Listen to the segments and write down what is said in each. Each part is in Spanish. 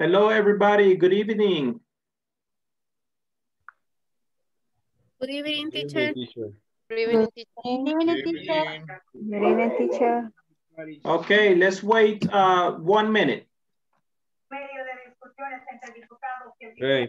Hello, everybody. Good evening. Good evening, teacher. Good evening, teacher. Good evening, teacher. Good evening, teacher. Okay, let's wait uh, one minute. Okay.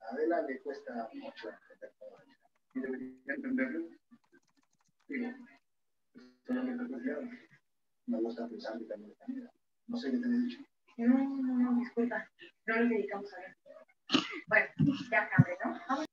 Adela le cuesta mucho. Y debería entenderlo. Digo. Me gusta pensar que también. No sé qué te he dicho. No, no, disculpa. No nos dedicamos a ver. Bueno, ya cambié, ¿no?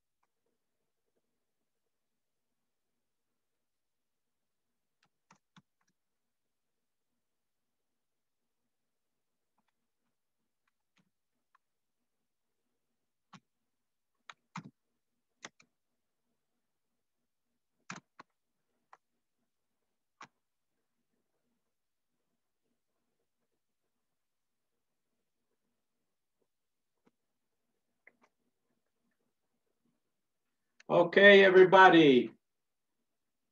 Okay, everybody.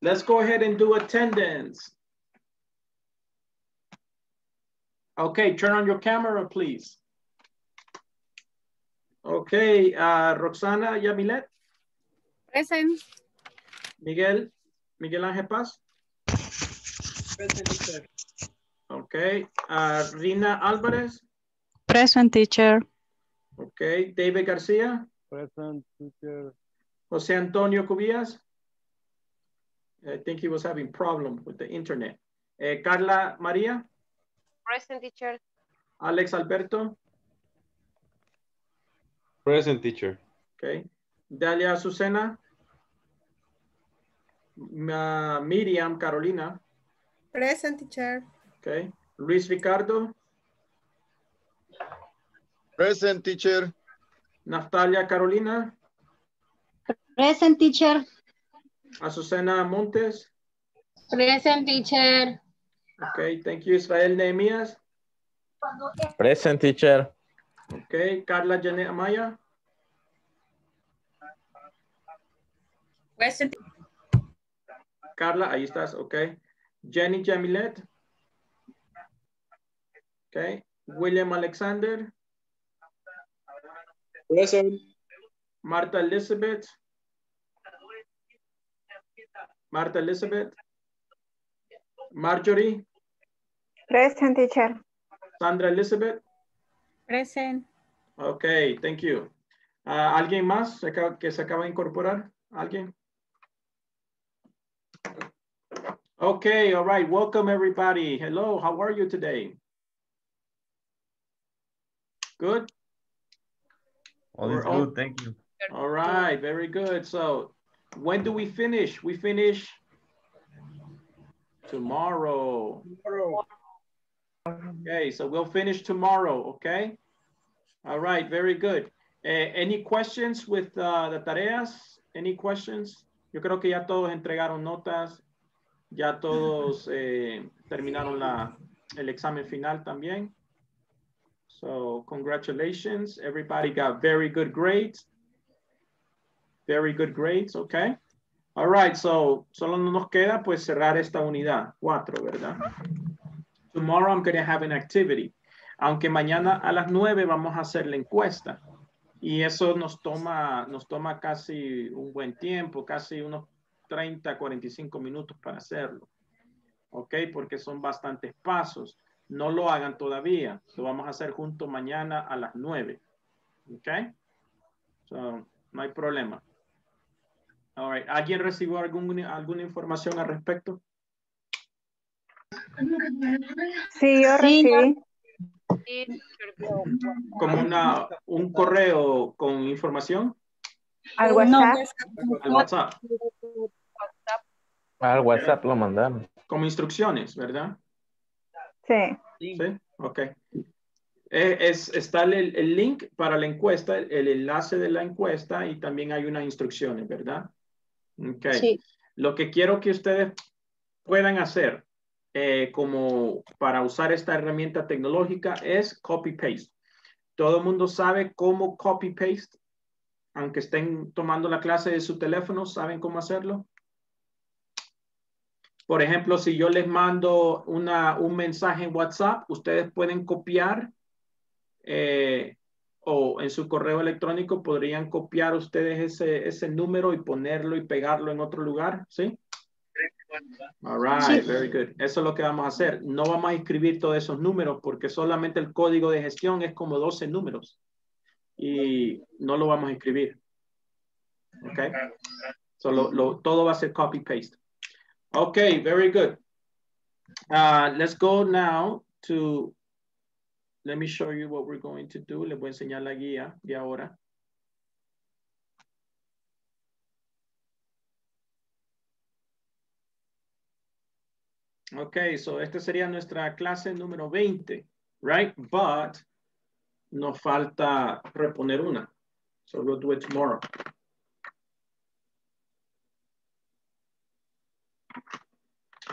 Let's go ahead and do attendance. Okay, turn on your camera, please. Okay, uh, Roxana Yamilet, Present. Miguel, Miguel Ángel Paz. Present, teacher. Okay, uh, Rina Alvarez. Present teacher. Okay, David Garcia, Present teacher. Jose Antonio Cubillas. I think he was having problem with the internet. Eh, Carla María, Present, teacher. Alex Alberto, Present teacher. okay. Dalia Azucena, Ma- Miriam Carolina, Present, teacher. okay. Luis Ricardo, Present teacher. Natalia Carolina, Present, teacher. Azucena Montes, Present, teacher. okay. Thank you, Israel Nehemías, Present teacher. okay. Carla Janet Amaya, Present. Carla, ahí estás, okay. Jenny Jamilet, okay. William Alexander, Present. Marta Elizabeth. Marta Elizabeth. Marjorie. Present teacher. Sandra Elizabeth. Present. Okay, thank you. Ah, ¿Alguien más que se acaba de incorporar? ¿Alguien? Okay, all right. Welcome everybody. Hello, how are you today? Good? All is all- good, thank you. All right, very good. So when do we finish? We finish tomorrow. Okay, so we'll finish tomorrow, okay? All right, very good. Eh, any questions with uh, the tareas? Any questions? Yo creo que ya todos entregaron notas, ya todos eh, terminaron la, el examen final también. So congratulations, everybody got very good grades. Very good grades, okay? All right, so solo nos queda pues cerrar esta unidad, cuatro, ¿verdad? Tomorrow I'm going to have an activity. Aunque mañana a las nueve vamos a hacer la encuesta. Y eso nos toma, nos toma casi un buen tiempo, casi unos 30, 45 minutos para hacerlo. ¿Ok? Porque son bastantes pasos. No lo hagan todavía. Lo vamos a hacer junto mañana a las nueve. ¿Ok? So, no hay problema. All right. ¿Alguien recibió algún, alguna información al respecto? Sí, yo recibí. Como una, un correo con información Al No, WhatsApp. al WhatsApp, WhatsApp. Al WhatsApp lo mandamos. como instrucciones, ¿verdad? Sí. Sí, ok. Eh, es, está el, el link para la encuesta, el, el enlace de la encuesta y también hay unas instrucciones, ¿verdad? Ok. Sí. Lo que quiero que ustedes puedan hacer eh, como para usar esta herramienta tecnológica es copy-paste. Todo el mundo sabe cómo copy-paste, aunque estén tomando la clase de su teléfono, ¿saben cómo hacerlo? Por ejemplo, si yo les mando una, un mensaje en WhatsApp, ustedes pueden copiar eh, o en su correo electrónico podrían copiar ustedes ese, ese número y ponerlo y pegarlo en otro lugar, ¿sí? All right, very good. Eso es lo que vamos a hacer. No vamos a escribir todos esos números porque solamente el código de gestión es como 12 números y no lo vamos a escribir. ¿Ok? Solo lo, todo va a ser copy-paste. Okay, very good. Uh, let's go now to, let me show you what we're going to do. Les voy a enseñar la guía de ahora. Okay, so esta sería nuestra clase número 20, right? But nos falta reponer una. So we'll do it tomorrow.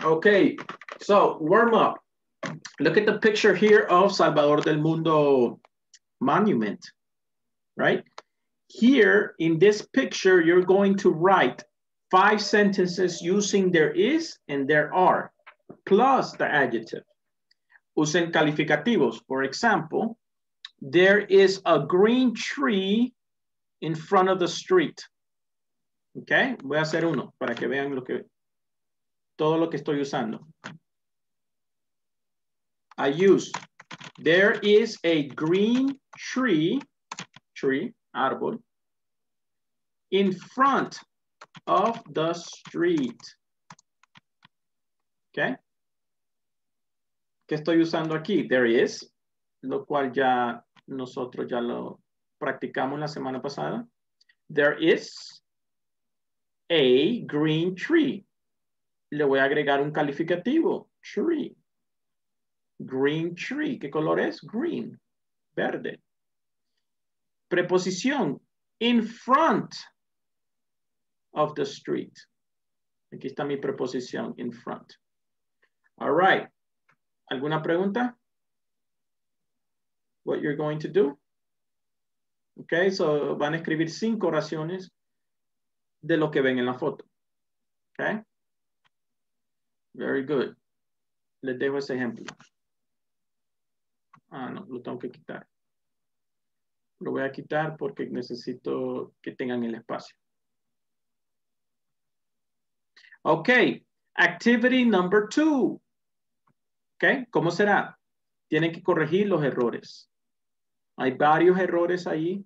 Okay, so warm up. Look at the picture here of Salvador del Mundo monument, right? Here in this picture, you're going to write five sentences using there is and there are, plus the adjective. Usen calificativos. For example, there is a green tree in front of the street. Okay, voy a hacer uno para que vean lo que todo lo que estoy usando. I use, there is a green tree, tree, árbol, in front of the street. Okay. ¿Qué estoy usando aquí? There is, lo cual ya nosotros ya lo practicamos la semana pasada. There is a green tree le voy a agregar un calificativo, tree. Green tree. ¿Qué color es? Green. Verde. Preposición. In front of the street. Aquí está mi preposición, in front. All right. ¿Alguna pregunta? What you're going to do? Okay, so van a escribir cinco oraciones de lo que ven en la foto. Okay. Very good. Les dejo ese ejemplo. Ah, no, lo tengo que quitar. Lo voy a quitar porque necesito que tengan el espacio. Ok, activity number two. Ok, ¿cómo será? Tienen que corregir los errores. Hay varios errores ahí.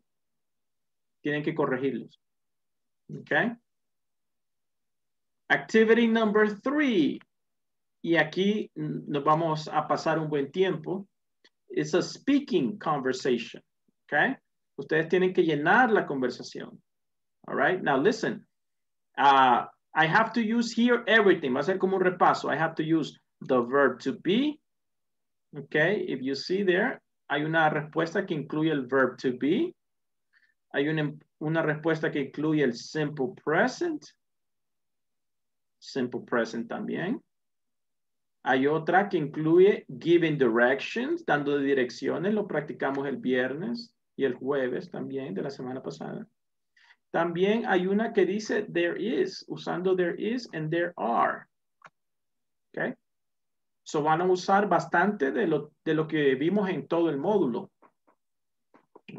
Tienen que corregirlos. Ok. Activity number three. Y aquí nos vamos a pasar un buen tiempo. It's a speaking conversation. Okay. Ustedes tienen que llenar la conversación. All right. Now listen. Uh, I have to use here everything. Va a ser como un repaso. I have to use the verb to be. Okay. If you see there, hay una respuesta que incluye el verb to be. Hay una, una respuesta que incluye el simple present. Simple present también. Hay otra que incluye giving directions, dando direcciones. Lo practicamos el viernes y el jueves también de la semana pasada. También hay una que dice there is, usando there is and there are. Okay. So van a usar bastante de lo, de lo que vimos en todo el módulo.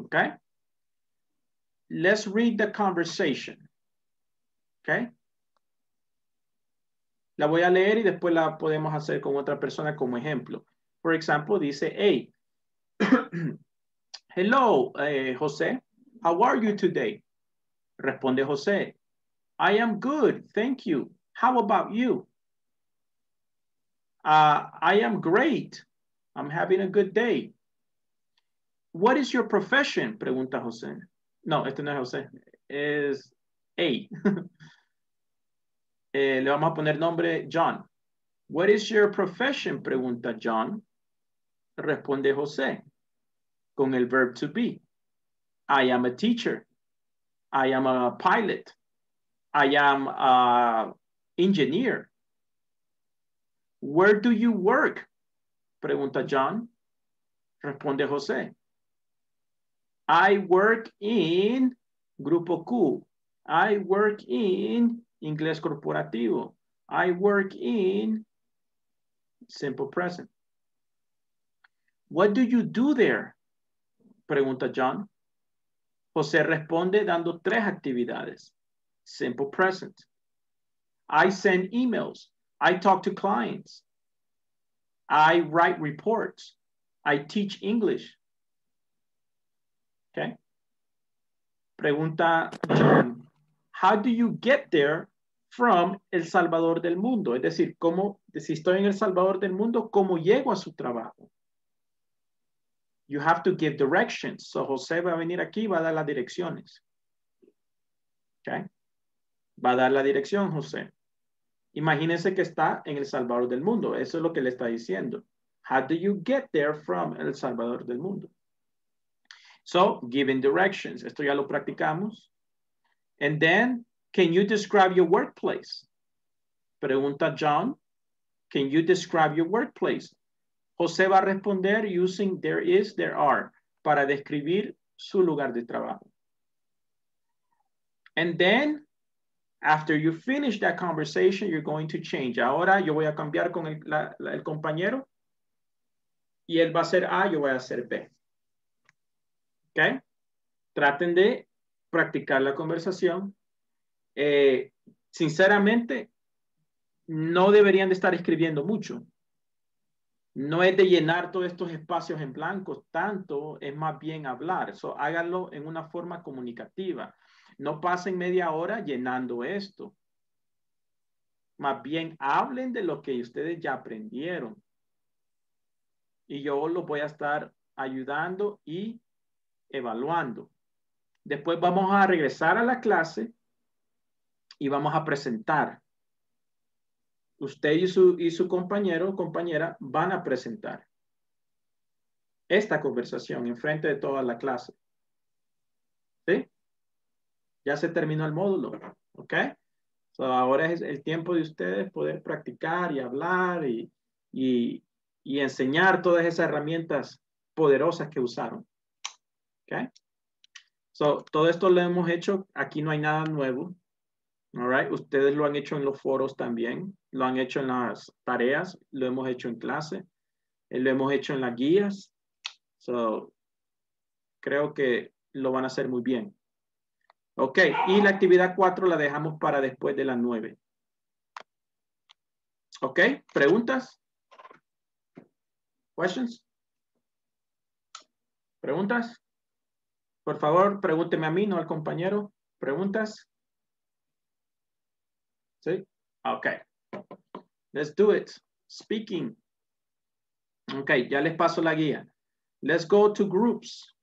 Okay. Let's read the conversation. Okay. La voy a leer y después la podemos hacer con otra persona como ejemplo. Por ejemplo, dice, hey, hello, eh, José, how are you today? Responde José, I am good, thank you. How about you? Uh, I am great. I'm having a good day. What is your profession? Pregunta José. No, este no es José. Es A. Eh, le vamos a poner nombre John. What is your profession? Pregunta John. Responde José con el verb to be. I am a teacher. I am a pilot. I am a engineer. Where do you work? Pregunta John. Responde José. I work in Grupo Q. I work in Inglés Corporativo. I work in simple present. What do you do there? Pregunta John. José responde dando tres actividades. Simple present. I send emails. I talk to clients. I write reports. I teach English. Okay. Pregunta John. How do you get there from El Salvador del Mundo? Es decir, ¿cómo, si estoy en El Salvador del Mundo, ¿cómo llego a su trabajo? You have to give directions. So José va a venir aquí y va a dar las direcciones. Okay. Va a dar la dirección, José. Imagínense que está en El Salvador del Mundo. Eso es lo que le está diciendo. How do you get there from El Salvador del Mundo? So, giving directions. Esto ya lo practicamos. And then, can you describe your workplace? Pregunta John. Can you describe your workplace? José va a responder using there is, there are, para describir su lugar de trabajo. And then, after you finish that conversation, you're going to change. Ahora yo voy a cambiar con el, compañero y él va a hacer A, yo voy a hacer B. ¿Ok? Traten de practicar la conversación. Eh, sinceramente, no deberían de estar escribiendo mucho. No es de llenar todos estos espacios en blanco, tanto es más bien hablar. Eso háganlo en una forma comunicativa. No pasen media hora llenando esto. Más bien hablen de lo que ustedes ya aprendieron. Y yo los voy a estar ayudando y evaluando. Después vamos a regresar a la clase y vamos a presentar. Usted y su, y su compañero o compañera van a presentar esta conversación en frente de toda la clase. ¿Sí? Ya se terminó el módulo. ¿Ok? Ahora es el tiempo de ustedes poder practicar y hablar y, y, y enseñar todas esas herramientas poderosas que usaron. ¿Ok? So, todo esto lo hemos hecho. Aquí no hay nada nuevo. All right. Ustedes lo han hecho en los foros también. Lo han hecho en las tareas. Lo hemos hecho en clase. eh, Lo hemos hecho en las guías. So, creo que lo van a hacer muy bien. Ok. Y la actividad 4 la dejamos para después de las 9. Ok. ¿Preguntas? ¿Questions? ¿Preguntas? Por favor, pregúnteme a mí, no al compañero. ¿Preguntas? ¿Sí? Ok. Let's do it. Speaking. Ok, ya les paso la guía. Let's go to groups.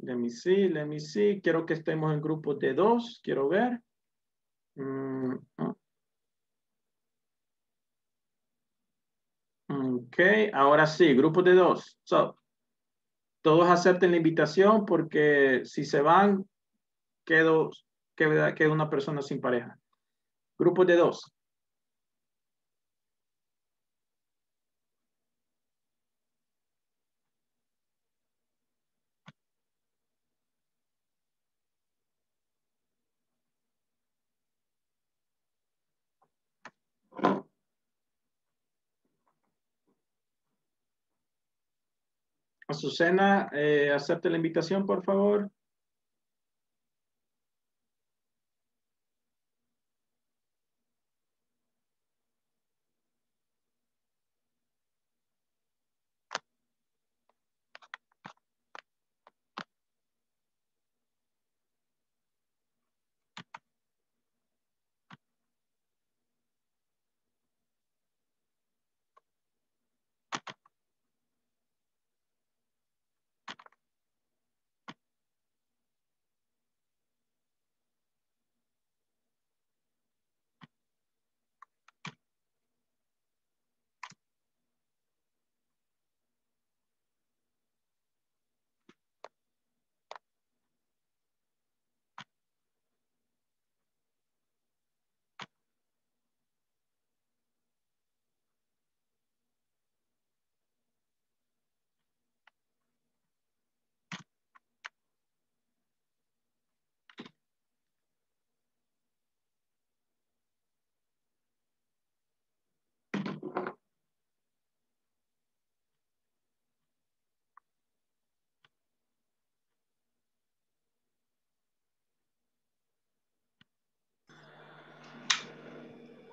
Let me see, let me see. Quiero que estemos en grupos de dos. Quiero ver. Mm, ah. Ok, ahora sí, grupos de dos. So, todos acepten la invitación porque si se van, quedo, queda, queda una persona sin pareja. Grupos de dos. Azucena, eh, acepte la invitación, por favor.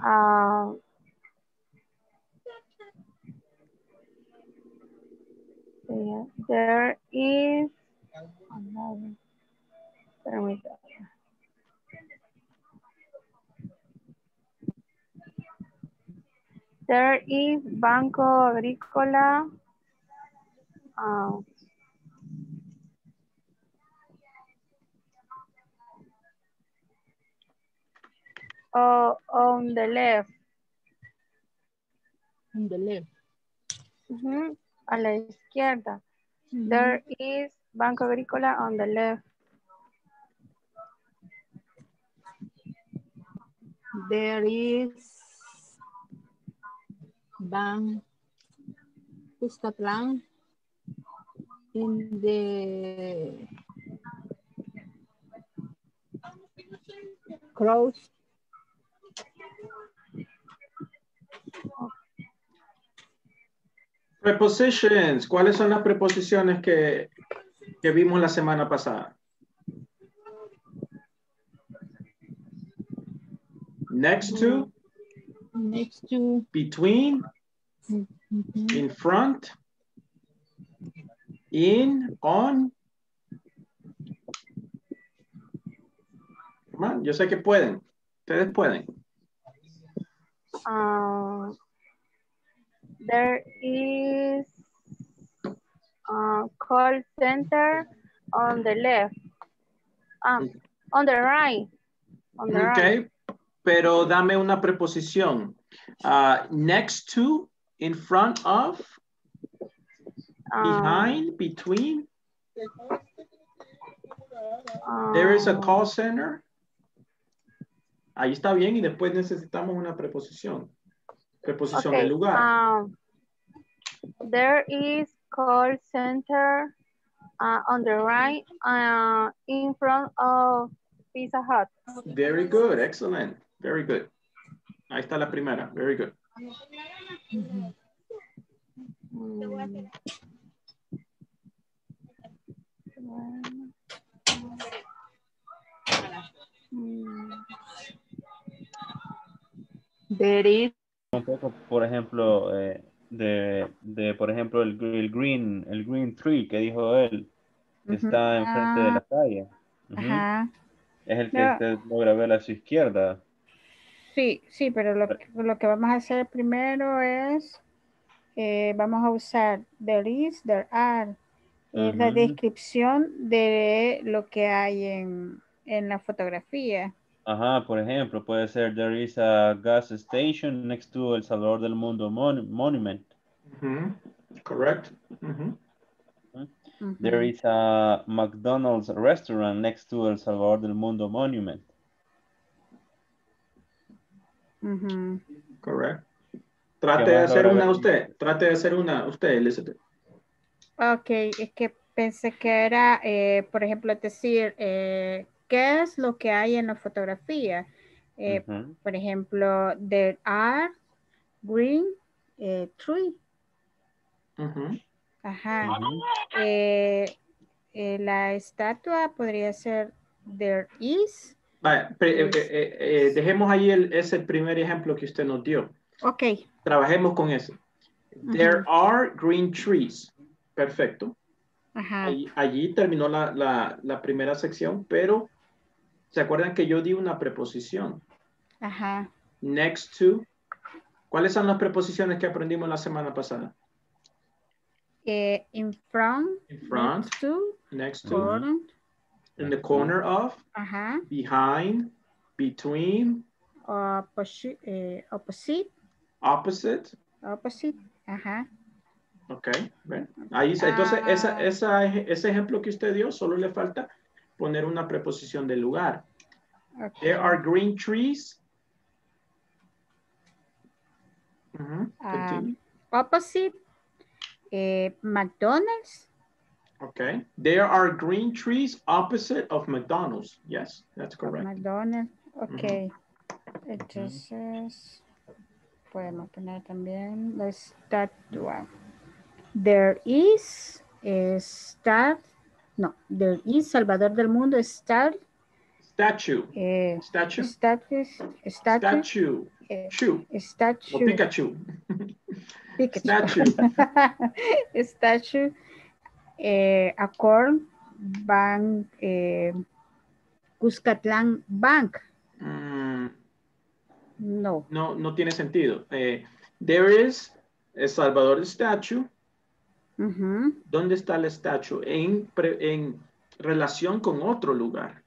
Uh, yeah, there is another. There is Banco Agrícola. Uh, oh, on the left. On the left. Ujú, A la izquierda. There is Banco Agrícola on the left. There is Ban Cuscatlán in the cross. Prepositions. ¿Cuáles son las preposiciones que, que vimos la semana pasada? Next to, Next to between, mhm, in front, in, on, Yo sé que pueden. Ustedes pueden. Uh, there is a call center on the left. Um, on the right. On the right. Ok, pero dame una preposición. Ah, next to, in front of, Um, behind, between. There is a um, call center. Ahí está bien y después necesitamos una preposición. Preposición okay, del lugar. um, there is call center uh, on the right uh, in front of Pizza Hut. Very good, excellent. Very good. Ahí está la primera. Very good. Mm. Mm. There is Un poco, por ejemplo, eh, de, de, por ejemplo, el, el green, el green tree que dijo él, que está enfrente de Ah. la calle. Ajá. Es el que No. usted logra ver a su izquierda. Sí, sí, pero lo, que- lo que vamos a hacer primero es, eh, vamos a usar there is, there are. Es la descripción de lo que hay en, en la fotografía. Ajá, por ejemplo, puede ser there is a gas station next to El Salvador del Mundo mon- Monument. Mhm. Correct. Mhm. There is a McDonald's restaurant next to El Salvador del Mundo Monument. Correct. Trate ¿Qué de hacer una usted. Trate de hacer una usted, Elizabeth. Ok, es que pensé que era, eh, por ejemplo, decir, eh, ¿qué es lo que hay en la fotografía? Eh. Por ejemplo, there are green eh, tree. Ajá. Eh, eh, la estatua podría ser there is. Eh, eh, eh, dejemos ahí el, ese primer ejemplo que usted nos dio. Ok. Trabajemos con ese. There are green trees. Perfecto. Ajá. Allí, allí terminó la, la- la primera sección, pero ¿se acuerdan que yo di una preposición? Ajá. Next to. ¿Cuáles son las preposiciones que aprendimos la semana pasada? Eh, in front. In front, next to, next to, corner. in the corner of, Ajá. behind, between, Opposi- eh, opposite. opposite. Opposite. Ajá. Ok, ¿ven? Ahí, entonces, esa, Ah. esa, ese ejemplo que usted dio, solo le falta poner una preposición del lugar. ok. There are green trees. Ujú, Ah, continue. opposite. eh, McDonald's. Okay. There are green trees opposite of McDonald's. Yes, that's correct. McDonald's. Ok. Entonces, podemos poner también la estatua. There is, eh, star, no, there is Salvador del Mundo, star, Statue. eh, Statue. statue, Statue. eh. O statue, Pikachu. Pikachu. Statue. statue, eh, Accord Bank, eh, Cuscatlán Bank. Mm, No. no, no tiene sentido. Eh, there is El Salvador statue. ¿Dónde está el statue? En, pre- en relación con otro lugar.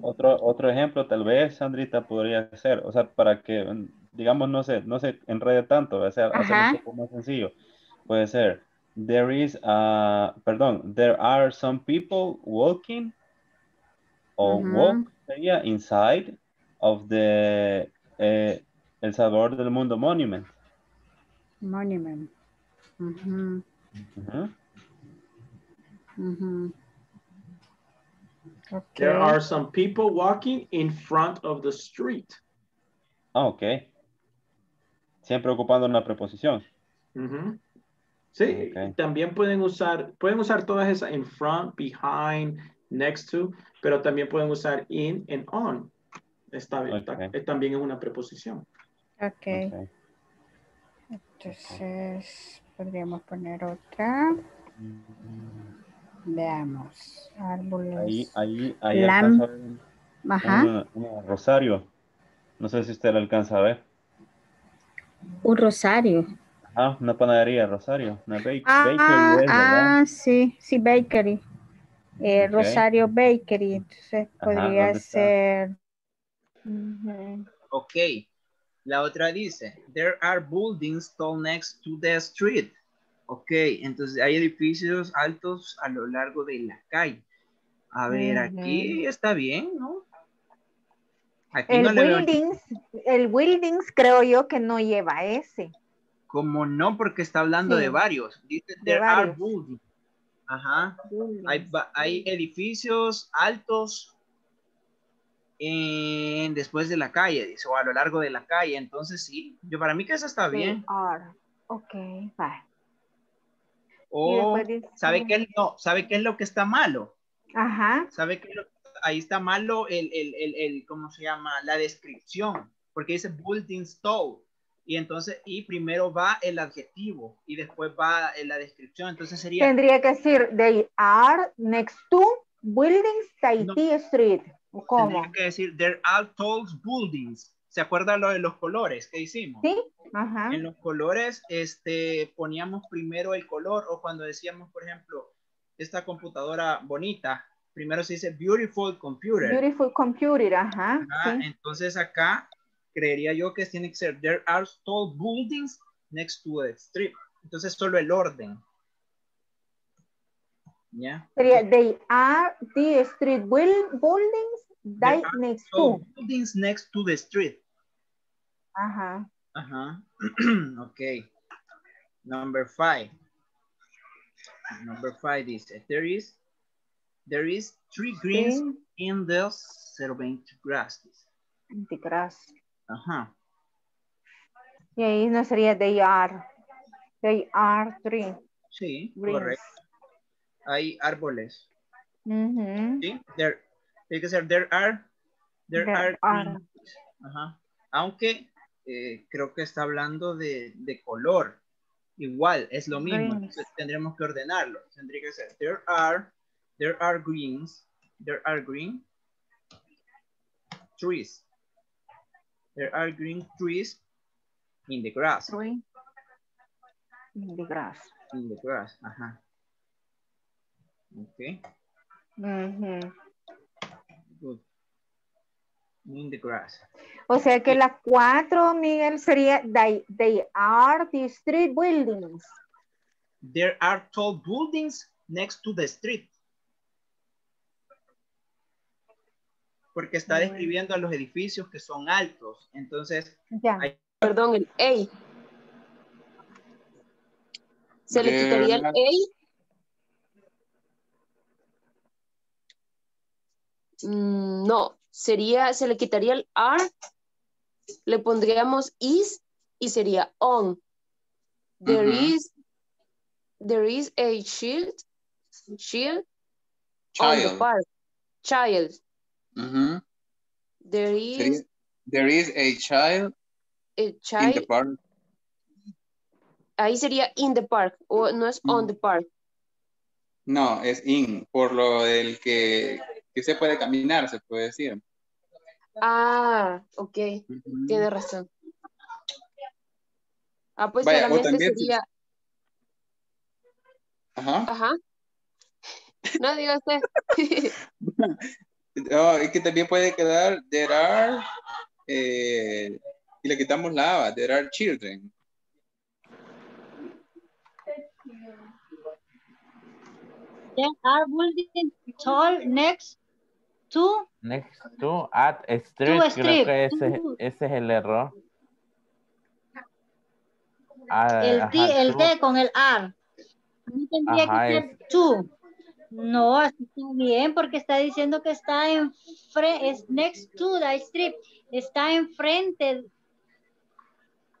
Otro, otro ejemplo, tal vez, Sandrita, podría ser, o sea, para que, mm, digamos, no se, no se enrede tanto, o sea, hacerlo Ajá. un poco más sencillo. Puede ser, there is, a, perdón, there are some people walking, o walk, sería inside of the eh, El Salvador del Mundo Monument. Monument. Ujú, Ujú. ujú. There Ok. are some people walking in front of the street. Ah, ok. Siempre ocupando una preposición. Ujú. Sí, también pueden usar, pueden usar todas esas in front, behind, next to, pero también pueden usar in and on. Está, Ok. eh, también es una preposición. Ok. Ok. Entonces, podríamos poner otra. Veamos. Árboles. Ahí, ahí, ahí alcanza Ajá. una Rosario. No sé si usted la alcanza a ver. Un rosario. Ah, una panadería, Rosario. Una bake- Ah, bakery, es, ¿verdad? ah, sí, sí, bakery. Eh. Rosario Bakery. Entonces Ajá, podría ¿dónde Ok. La otra dice, there are buildings tall next to the street. Ok, entonces hay edificios altos a lo largo de la calle. A ver, aquí está bien, ¿no? Aquí El no buildings, el buildings creo yo que no lleva ese. como no, porque está hablando Sí. de varios. Dice, there are buildings. Ajá. Buildings. Hay, hay edificios altos en- después de la calle, dice, o a lo largo de la calle. Entonces, sí, yo para mí que eso está bien. are. Ok, va. Y O, dice- ¿sabe qué, es, no, ¿sabe qué es lo que está malo? Ajá. ¿Sabe qué es lo- ahí está malo el, el, el, el- ¿cómo se llama? La descripción, porque dice building tall. Y entonces, y primero va el adjetivo y después va en la descripción. Entonces sería, Tendría que decir, they are next to buildings Tahiti Street. ¿O ¿Cómo? tendría que decir, there are tall buildings. ¿Se acuerda lo de los colores que hicimos? ¿Sí? Ajá. En los colores, este, poníamos primero el color o cuando decíamos, por ejemplo, esta computadora bonita, primero se dice beautiful computer. Beautiful computer, ajá. Ajá, sí. Entonces acá creería yo que tiene que ser there are tall buildings next to the street. Entonces solo el orden. ¿Ya? Sería, they are the street buil- buildings that next to. buildings next to the street. Ajá. Ajá. ok. Number five. Number five dice, there is, there is three greens Sí. in the servant grass. The grass. Ajá. Y ahí no sería they are. They are three Sí, greens. correcto. Hay árboles. ¿sí? There, tiene que ser there are, there, There are, are. Ajá. Aunque eh, creo que está hablando de, de color. Igual, es lo mismo. Greens. Entonces tendremos que ordenarlo. Tendría que ser there are, there are greens, there are green trees. There are green trees in the grass. In the grass. In the grass. Ajá. Ok. Ujú. Good. In the grass. O sea que la cuatro, Miguel, sería they, they are the street buildings. There are tall buildings next to the street. Porque está Mm. describiendo a los edificios que son altos. Entonces, Ya. Perdón, el A. ¿Se le quitaría el A? Mm, no, sería, se le quitaría el R, le pondríamos is y sería on. There Ujú. is there is a shield, shield on the Child. park. Child. Ujú. There Sería, is there is a child a in the child. park. Ahí sería in the park o no es on Mm. the park. No, es in, por lo del que, que se puede caminar, se puede decir. Ah, ok. Ujú. Tiene razón. Ah, pues Vaya, solamente sería. Ajá. Ajá. No, diga usted. No, es que también puede quedar, there are, eh, y le quitamos la A, there are children. There are buildings tall next to Next to at street, To creo que ese, ese es el error. Ah, el, T, ajá, el T con el R. No tendría Ajá, que ser to. No, así está bien porque está diciendo que está en es next to the street. Está enfrente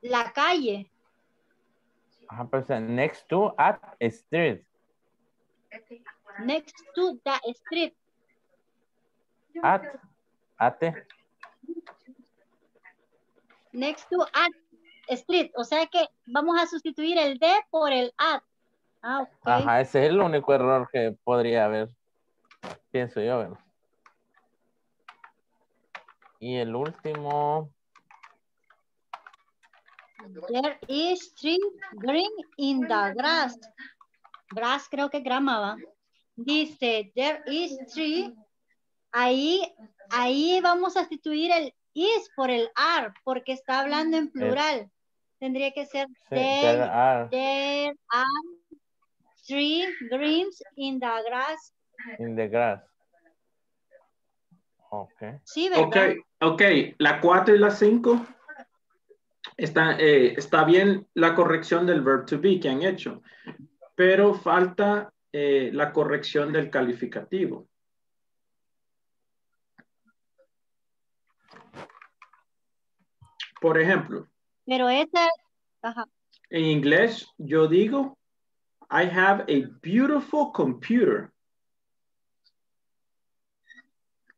la calle. ajá, pues, next to at street. Next to the street. At, ate. Next to at street. O sea que vamos a sustituir el D por el at. Ah, ok. Ajá, ese es el único error que podría haber, pienso yo. ¿verdad? Y el último, There is tree green in the grass. Grass creo que grama va. Dice, there is tree. Ahí, ahí vamos a sustituir el is por el are, porque está hablando en plural. Tendría que ser sí, there, there are there are three greens in the grass. in the grass. Ok. Sí, Ok, ¿verdad? ok. La 4 y la 5 está, eh, está bien la corrección del verb to be que han hecho, pero falta eh, la corrección del calificativo. Por ejemplo, Pero esa, ajá, en inglés yo digo, I have a beautiful computer.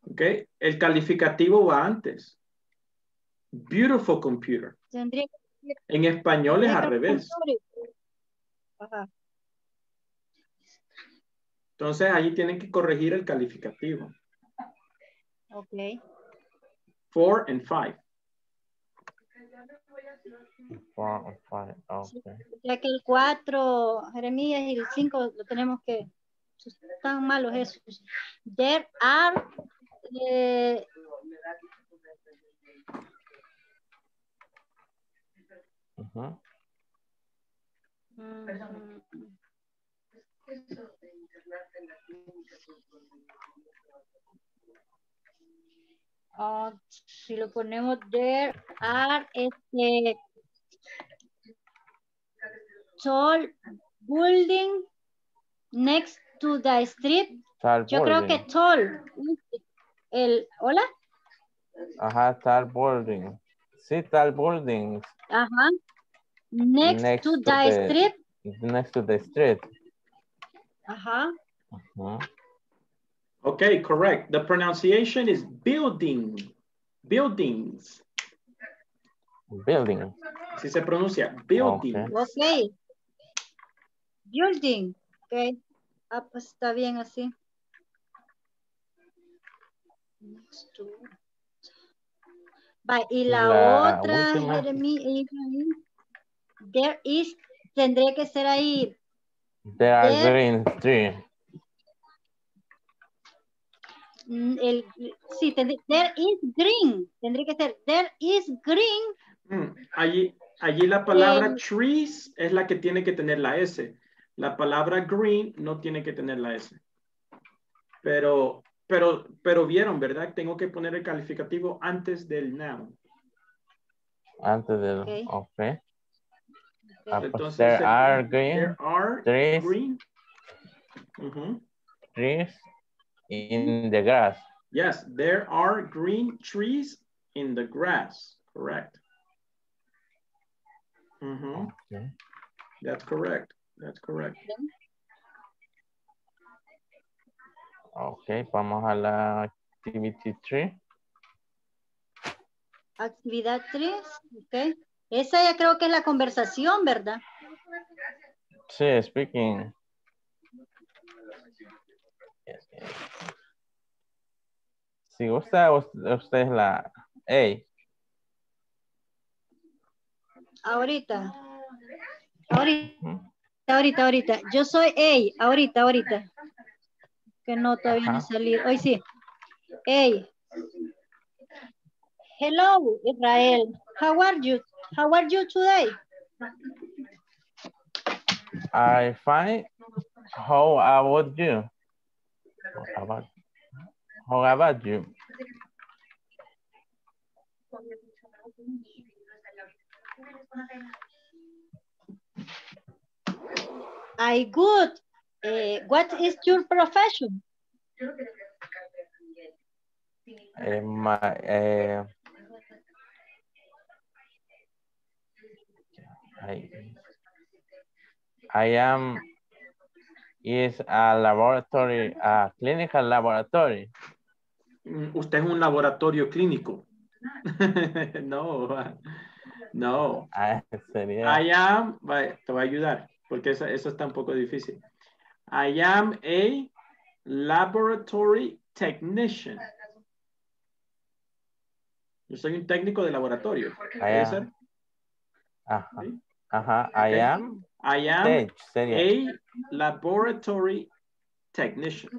Ok, el calificativo va antes. Beautiful computer. tendría que En español es al revés. Ajá. Entonces ahí tienen que corregir el calificativo. Ok. Four and five. Four, five, ok. Ya que el 4, Jeremías, y el 5 lo tenemos que. Están malos esos. There are. eh, ah, si lo ponemos there are este tall building next to the street. Tall Yo creo que building. tall. El, hola. Ajá, tall building. Sí, tall buildings Ajá. Next, Next to, to the, street. next to the street. Ajá. Ujú. Okay, correct. The pronunciation is building. Buildings. Building. Así se pronuncia. Building. Ok. Building. Ok. Ah, pues está bien así. Next to- Va, y la, La otra. Jeremy, there is, tendría que ser ahí. There are There- green trees. mm, El, sí, tendría, there is green. Tendría que ser, there is green. Mm, Allí, allí la palabra El- trees es la que tiene que tener la S. La palabra green no tiene que tener la S. Pero, pero, pero vieron, ¿verdad? Tengo que poner el calificativo antes del noun. Antes del. Ok. Ok. Ah, pues Entonces, there are green There are trees. green. Ujú. trees in the grass. Yes, there are green trees in the grass. Correct. Mhm. Okay. That's correct. That's correct. Ok, vamos a la activity 3. Actividad 3, ok. Esa ya creo que es la conversación, ¿verdad? Sí, speaking. Si gusta, us- usted es la A. Ahorita. Ahorita, ahorita, ahorita. Yo soy A, ahorita, ahorita. Que no todavía no salí. Hoy sí. A. Hello, Israel. How are you? How are you today? I find. How about you? How about, how about you? I good. Eh, what is your profession? Eh, my, eh, I, I am is a laboratory, a clinical laboratory. Mm, Usted es un laboratorio clínico. no, no. Ah, sería. I am, te voy a ayudar, porque eso, eso está un poco difícil. I am a laboratory technician. Yo soy un técnico de laboratorio. I ¿Puede am- ser? Ajá. Ajá. I am. I am Stage, a laboratory technician.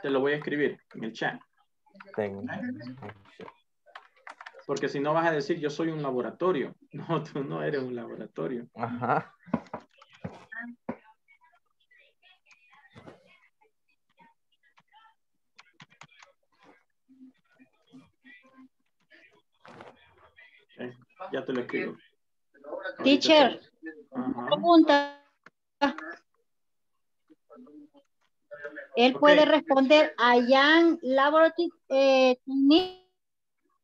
Te lo voy a escribir en el chat, porque si no vas a decir yo soy un laboratorio. No, tú no eres un laboratorio. Ajá. Ok, Ya te lo escribo. Teacher, Ajá. pregunta. Él puede responder I am laboratory eh.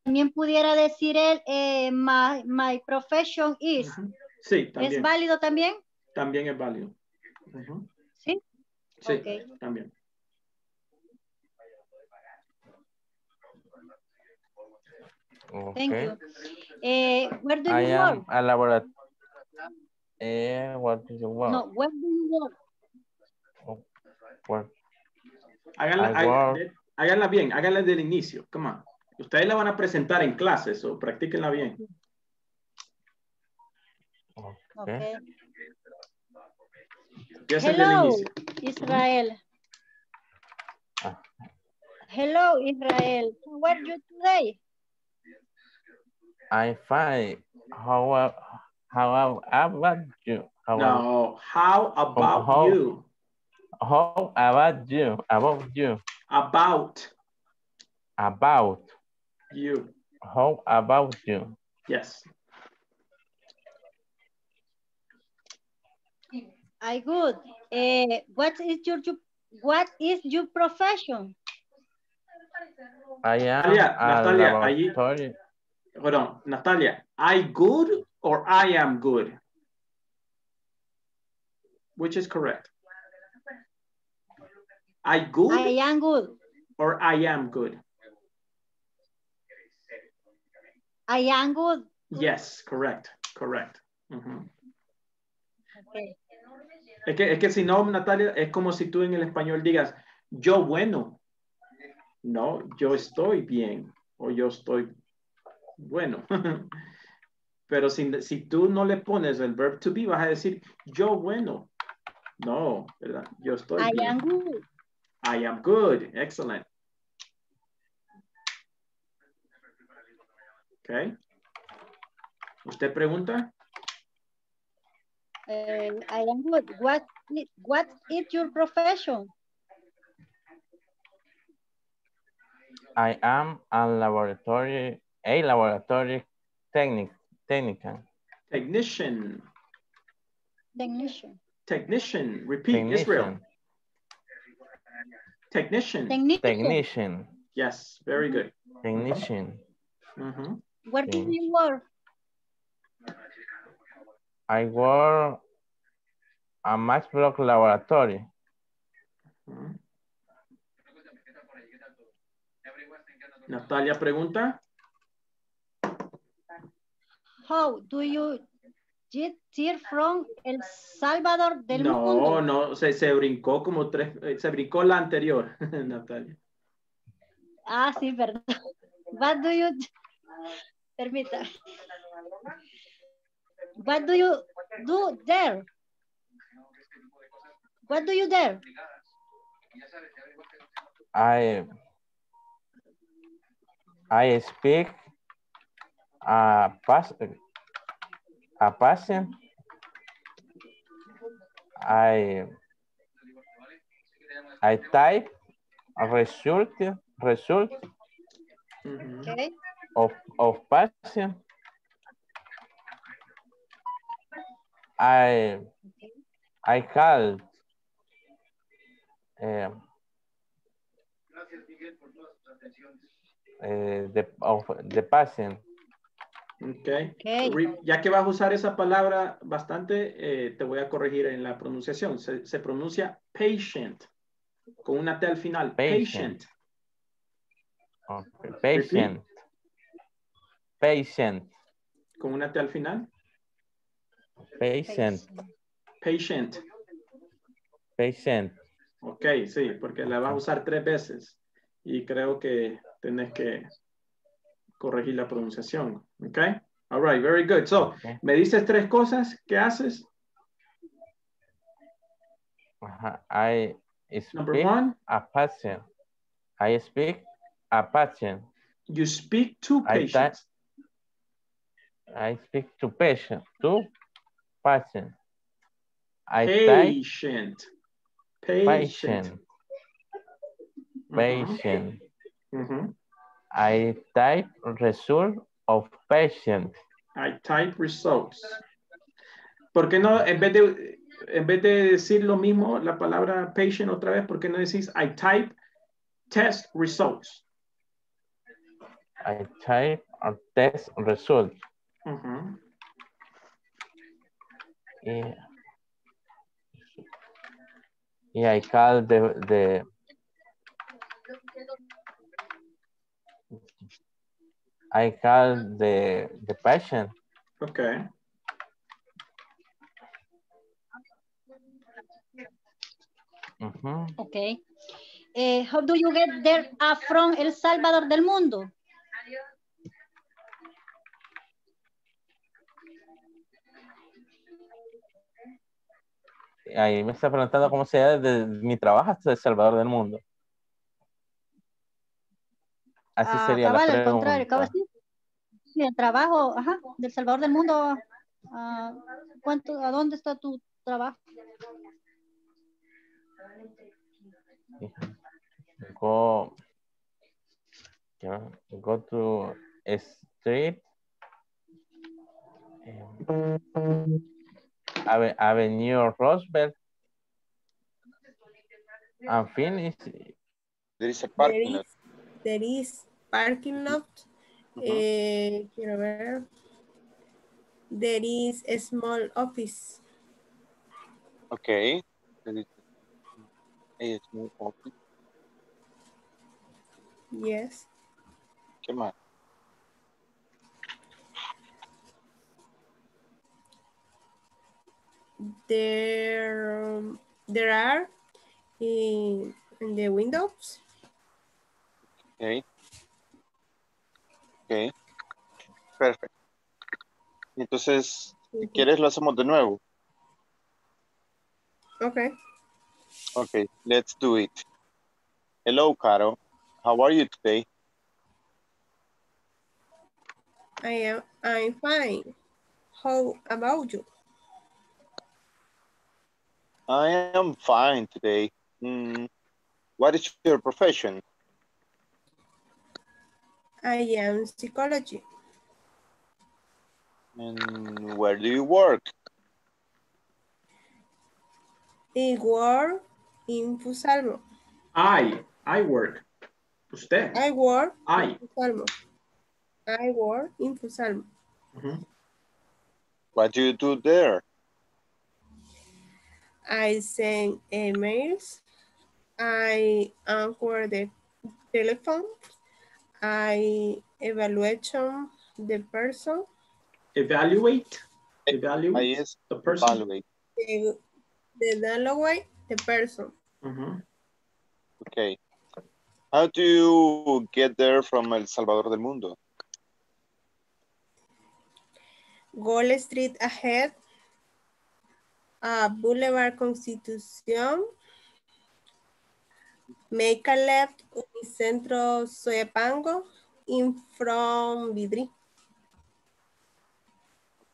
También pudiera decir él, eh, my, my profession is. Sí, ¿Es también. válido también? También es válido. Sí. Sí, también. Thank Okay. you. Eh, where do I you am work? a laboratory. Eh, what do you want? No, where do you work? Work. Háganla, I work- háganla bien, háganla desde el inicio. Come on. Ustedes la van a presentar en clases o practíquenla bien. Okay. Desde el Hello. Israel. Hello, Israel. How are you today? I find. How a- how about you? How No, how about how- you? How about you? About you? About About. you. How about you? Yes. I good. Eh, what is your your- what is your profession? I am Natalia, a Natalia, allí- on, Natalia, I good or I am good? Which is correct? I good I am good. or I am good? I am good. Yes, correct, correct. Okay. Es que, es que si no, Natalia, es como si tú en el español digas, yo bueno. No, yo estoy bien o yo estoy bueno. Pero si, si tú no le pones el verb to be, vas a decir, yo bueno. No, ¿verdad? Yo estoy I bien. am good. I am good. Excellent. Okay. ¿Usted pregunta? Eh, I am good. What what is your profession? I am a laboratory, a laboratory technic, technician. Technician. Technician. Technician. Repeat, Israel. Technician. Technician. Technician. Technician. Yes, very good. Technician. Mhm. Where do you work? I work a Max Block Laboratory. Ujú. Natalia pregunta. How do you get here from El Salvador del no, mundo? no, se, se brincó como tres, eh, se brincó la anterior, Natalia. Ah, sí, perdón. What do you... Permita. What do you do there? What do you there? I I speak a pas a patient. I I type a result result. Okay. of of patient. I I call the of the patient. Okay. Okay. Re- Ya que vas a usar esa palabra bastante, eh, te voy a corregir en la pronunciación. Se, se pronuncia patient, con una T al final. Patient. Patient. Okay. Patient. Patient. Con una T al final. Patient. Patient. Patient. Ok, sí, porque la vas a usar tres veces. Y creo que tenés que corregir la pronunciación. Ok. All right, very good. So, Okay. me dices tres cosas que haces. I Number speak one, a patient. I speak a patient. you speak to patients. I speak to patient. To patient. I Patient. Patient. patient. Ujú, Patient. ujú. I type result of patient. I type results. ¿Por qué no, en vez de, en vez de decir lo mismo, la palabra patient otra vez, por qué no decís I type test results? I type a test result. Yeah. Yeah, I call the the I call the the patient. Okay. Mhm. Okay. Eh, how do you get there uh, from El Salvador del mundo? Ahí me está preguntando cómo se da de mi trabajo hasta El Salvador del mundo. Así Ah, sería cabal, la al contrario, cabal, pregunta. sí. El trabajo, ajá, del Salvador del mundo. ah, ¿cuánto, ¿A dónde está tu trabajo? Go, go to a street. eh, Ave- Avenue Roosevelt. And finish. There is a parking lot. There is parking lot. Eh, quiero ver. There is a small office. Okay. There is a small office. Yes. ¿Qué más? There, there are in, in the windows. Okay. Okay. Perfecto. Entonces, si quieres lo hacemos de nuevo. Okay. Okay, let's do it. Hello, Caro. How are you today? I am, I'm fine. How about you? I am fine today. Mm, what is your profession? I am psychology. And where do you work? I work in Fusalmo. I, I work. Usted. I work I. in Fusalmo. I work in Fusalmo. Ujú. What do you do there? I send emails. I answer the telephone. I evaluation the person. Evaluate. Evaluate Ahí es the person. evaluate. The, the evaluate the person. Okay. How do you get there from El Salvador del Mundo? Goal Street ahead. Uh, Boulevard Constitución. Make a left Unicentro Soyapango in from Vidri.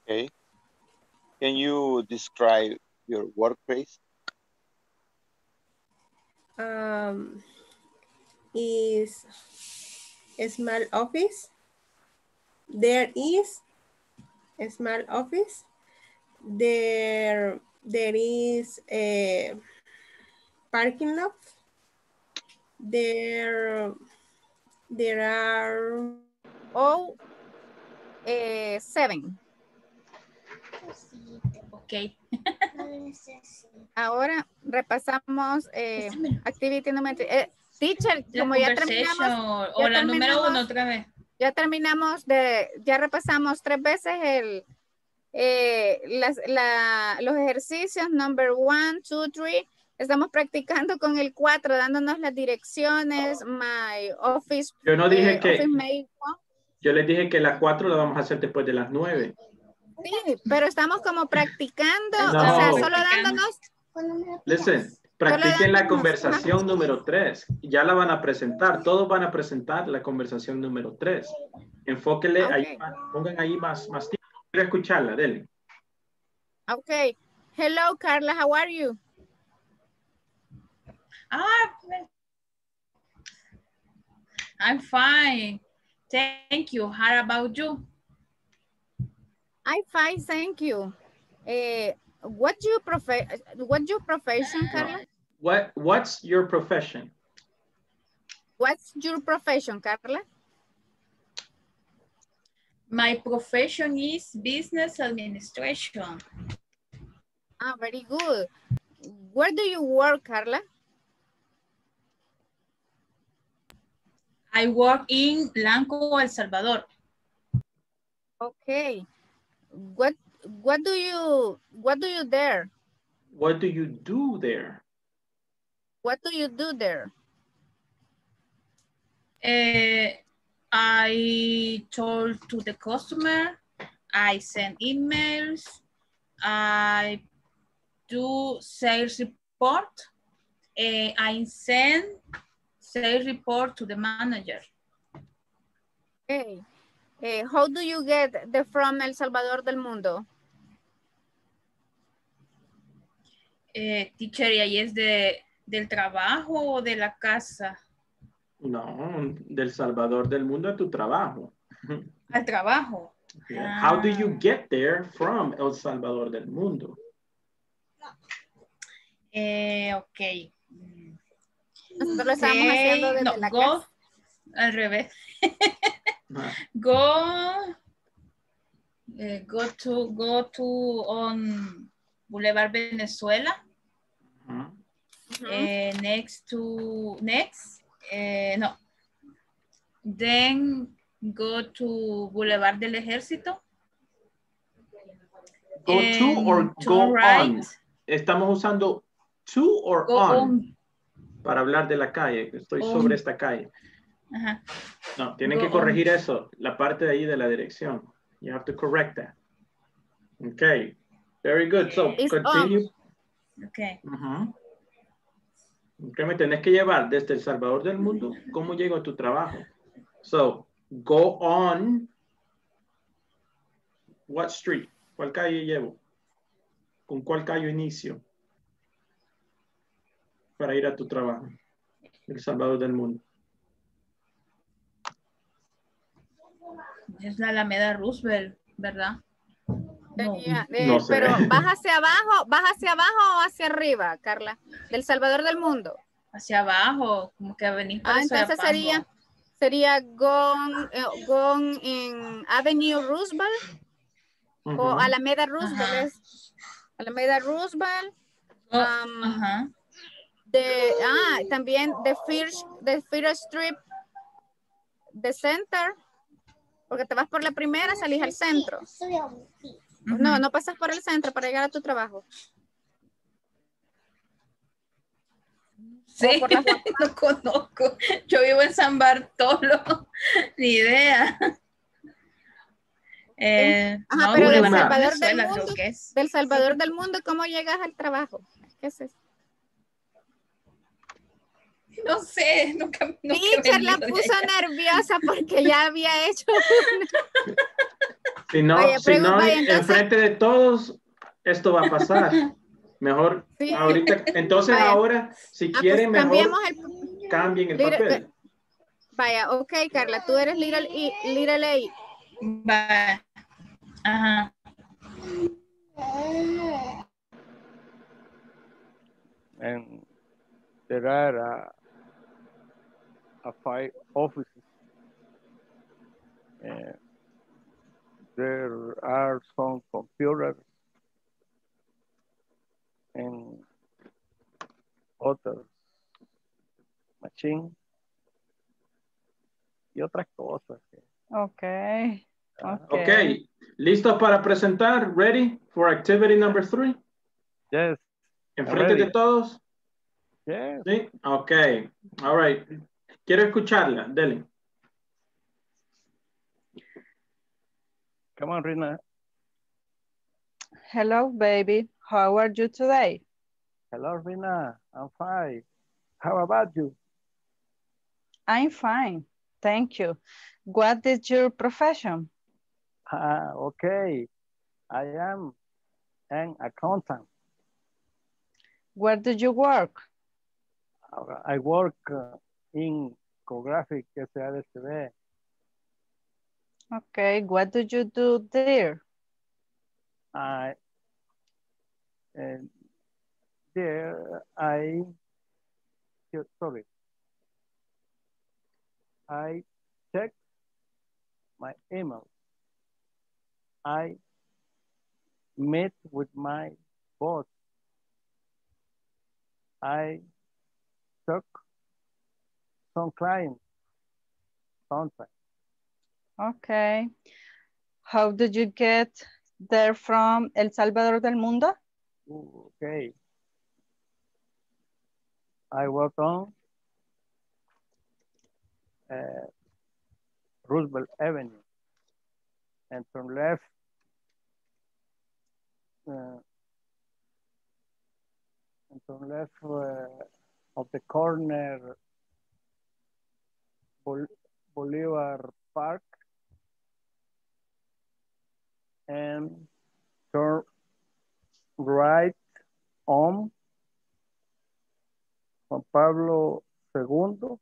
Okay. Can you describe your workplace? Um, is a small office. There is a small office. There, there is a parking lot. There, there are Oh, eh, seven. Ok. Ahora repasamos eh, activity number three. Eh, teacher, La como ya terminamos. o ya la número uno terminamos- otra vez. Ya terminamos de, ya repasamos tres veces el, eh, las, la- los ejercicios, number one, two, three. Estamos practicando con el cuatro, dándonos las direcciones, my office. Yo no dije eh, que-. Yo les dije que las cuatro la vamos a hacer después de las nueve. Sí, pero estamos como practicando, o sea, solo dándonos. Listen, practiquen la conversación número tres. Ya la van a presentar. Todos van a presentar la conversación número tres. Enfóquenle ahí, pongan ahí más, más tiempo. Quiero escucharla, dele. Okay. Hello, Carla, how are you? Ah, I'm fine. Thank you. How about you? I'm fine, thank you. Eh, what you profe what your profession, Carla? What, what's your profession? What's your profession, Carla? My profession is business administration. Ah, very good. Where do you work, Carla? I work in Blanco, El Salvador. Okay. What what do you what do you there? What do you do there? What do you do there? Eh, I told to the customer, I send emails, I do sales report, eh, I send sales report to the manager. Okay. Eh, how do you get the from El Salvador del Mundo? Eh, teacher, ¿y ahí es de, del trabajo o de la casa? No, del Salvador del mundo a tu trabajo. Al trabajo. Yeah. How do you get there from El Salvador del mundo? Eh, ok. Nosotros lo estamos haciendo desde no, la go, casa. al revés. Ah, Go, eh, go to, go to on Boulevard Venezuela. Eh, next to, next, eh, no. Then go to Boulevard del Ejército. Go to or And go right. on. Estamos usando to or Go on, on. Para hablar de la calle. Estoy On. sobre esta calle. Ajá. No, tienen Go que corregir eso, la parte de ahí de la dirección. You have to correct that. Okay, very good. So It's continue. Okay. Ujú. ¿Qué me tenés que llevar desde El Salvador del mundo? ¿Cómo llego a tu trabajo? So, go on. What street? ¿Cuál calle llevo? ¿Con cuál calle inicio? Para ir a tu trabajo. El Salvador del mundo. Es la Alameda Roosevelt, ¿verdad? No. Eh, No sé. Pero ¿vas hacia abajo, vas hacia abajo o hacia arriba, Carla? Del Salvador del Mundo. Hacia abajo, como que venís para Ah, entonces sería, sería Gone, eh, en Avenue Roosevelt. O. Alameda Roosevelt es Alameda Roosevelt. Oh, um, Ajá. De, ah, también de First, de First Strip, de Center, porque te vas por la primera, salís al centro. No, no pasas por el centro para llegar a tu trabajo. Sí, no conozco. Yo vivo en San Bartolo. Ni idea. Eh, Ajá, no, pero del Salvador del mundo, del Salvador del mundo, ¿cómo llegas al trabajo? ¿Qué es eso? No sé, nunca, nunca he Teacher la puso allá. nerviosa porque ya había hecho una. Si no, Vaya, si no vaya, entonces- enfrente de todos, esto va a pasar. Mejor Sí. ahorita, entonces Vaya. ahora, si Ah, pues quieren, mejor cambiamos el- cambien el Little- papel. Vaya, ok, Carla, tú eres Little, E- little A. Va. Ajá. and there are uh, a five offices. Uh, there are some computers and other machine y otras cosas. Okay. Okay, ¿listos para presentar? Ready for activity number three? Yes. ¿Enfrente de todos? Yes. Sí, ok. All right. Quiero escucharla, dele. Come on, Rina. Hello, baby. How are you today? Hello, Rina. I'm fine. How about you? I'm fine. Thank you. What is your profession? Ah, okay. I am an accountant. Where do you work? I work uh, in Cographic SADCB. Okay. What do you do there? I and there I sorry. I check my email. I met with my boss. I took some clients sometimes. Okay. How did you get there from El Salvador del Mundo? Okay. I work on uh, Roosevelt Avenue and from left uh, and from left uh, of the corner Bol Bolivar Park and turn right on Juan Pablo II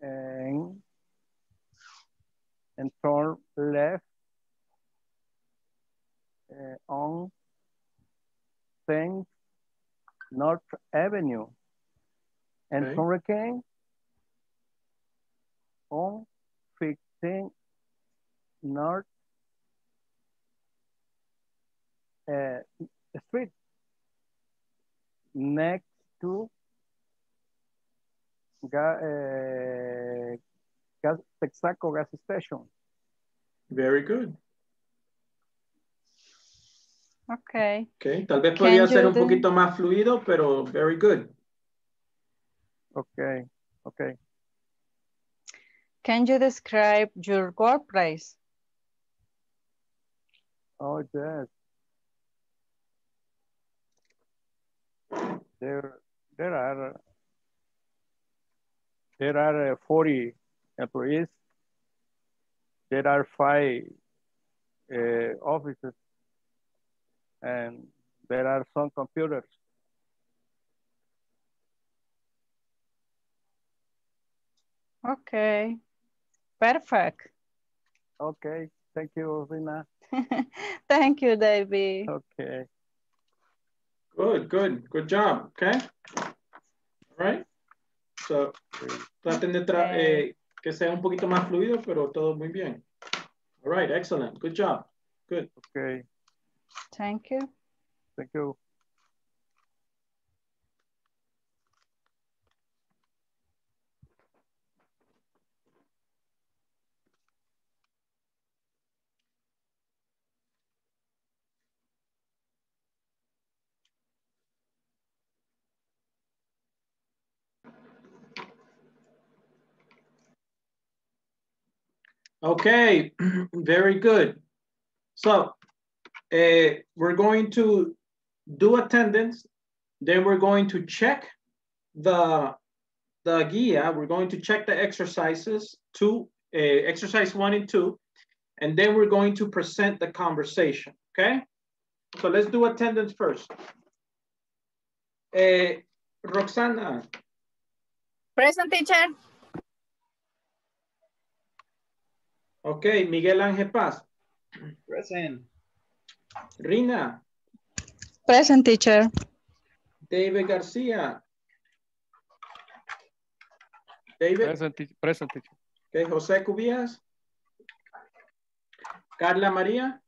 and and turn left uh, on Saint North Avenue and Okay. Hurricane on 15 North uh, Street next to ga, uh, gas, Texaco gas station. Very good. Okay. Okay. Tal vez Can podría ser you un do- poquito más fluido, pero very good. Okay, okay. Can you describe your workplace? Oh, yes. There, there are, there are uh, 40 employees. There are five uh, offices and there are some computers. Okay. Perfect. Okay, thank you, Rina. Thank you, David. Okay. Good, good, good job. Okay. All right. So, traten de tra- Okay. eh, que sea un poquito más fluido, pero todo muy bien. All right, excellent. Good job. Good. Okay. Thank you. Thank you. Okay, very good. So uh, we're going to do attendance, then we're going to check the, the guia, we're going to check the exercises, two, uh, exercise one and two, and then we're going to present the conversation, okay? So let's do attendance first. Uh, Roxana, Present teacher. Okay, Miguel Ángel Paz, Present. Rina, Present teacher. David Garcia. David, Present, present teacher. okay, José Cubillas. Carla María,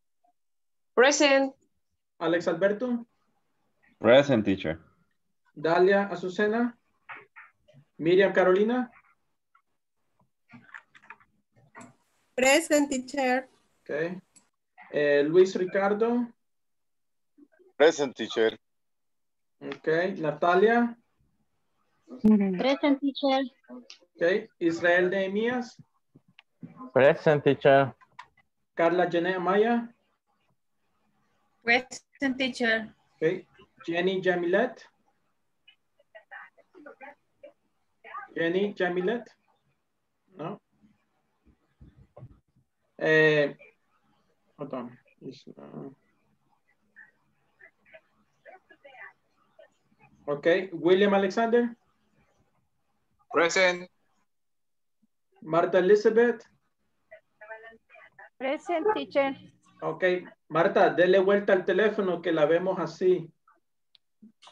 Present. Alex Alberto, Present teacher. Dalia Azucena, Miriam Carolina, Present teacher. okay, eh, Luis Ricardo, Present teacher. okay, Natalia, Present teacher. okay, Israel Nehemías, Present teacher. Carla Janet Maya, Present teacher. okay, Jenny Jamilet, Jenny Jamilet, eh, hold on, It's, okay, William Alexander, Present. Marta Elizabeth, Present teacher. Ok, Marta, dele vuelta al teléfono que la vemos así.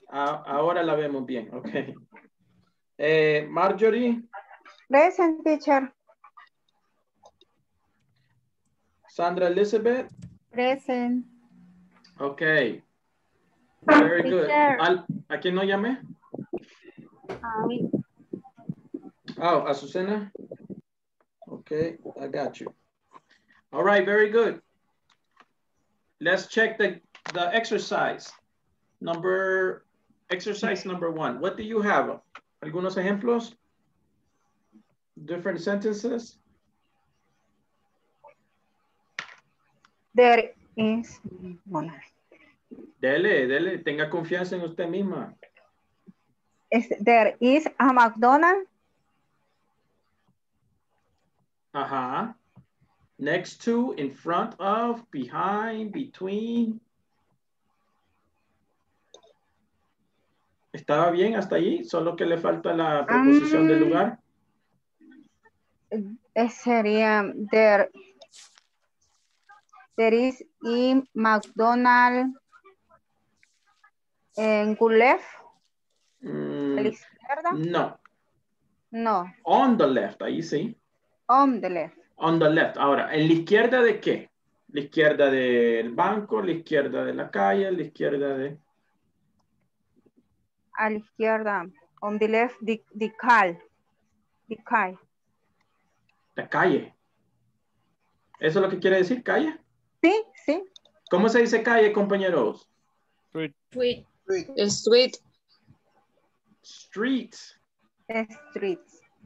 A- ahora la vemos bien, ok. Eh, Marjorie, Present teacher. Sandra Elizabeth, Present. ok. Very good. Al- ¿A quién no llamé? Ay, Oh, ah, Azucena. Okay, I got you. All right, very good. Let's check the, the exercise. Number, exercise number one. What do you have? Algunos ejemplos? Different sentences? There is one. Dele, dele, tenga confianza en usted misma. Is, there is a McDonald's Ajá. Next to, in front of, behind, between. ¿Estaba bien hasta allí? Solo que le falta la preposición del lugar. eh, sería there there is in McDonald's en Gulef a Mm, la izquierda no. no On the left, ahí sí. on the left On the left. Ahora, ¿en la izquierda de qué? La izquierda del banco, la izquierda de la calle, la izquierda de... a la izquierda on the left the, the car the car La calle. ¿Eso es lo que quiere decir, calle? Sí sí ¿Cómo se dice calle, compañeros? Tweet. Street. Street. street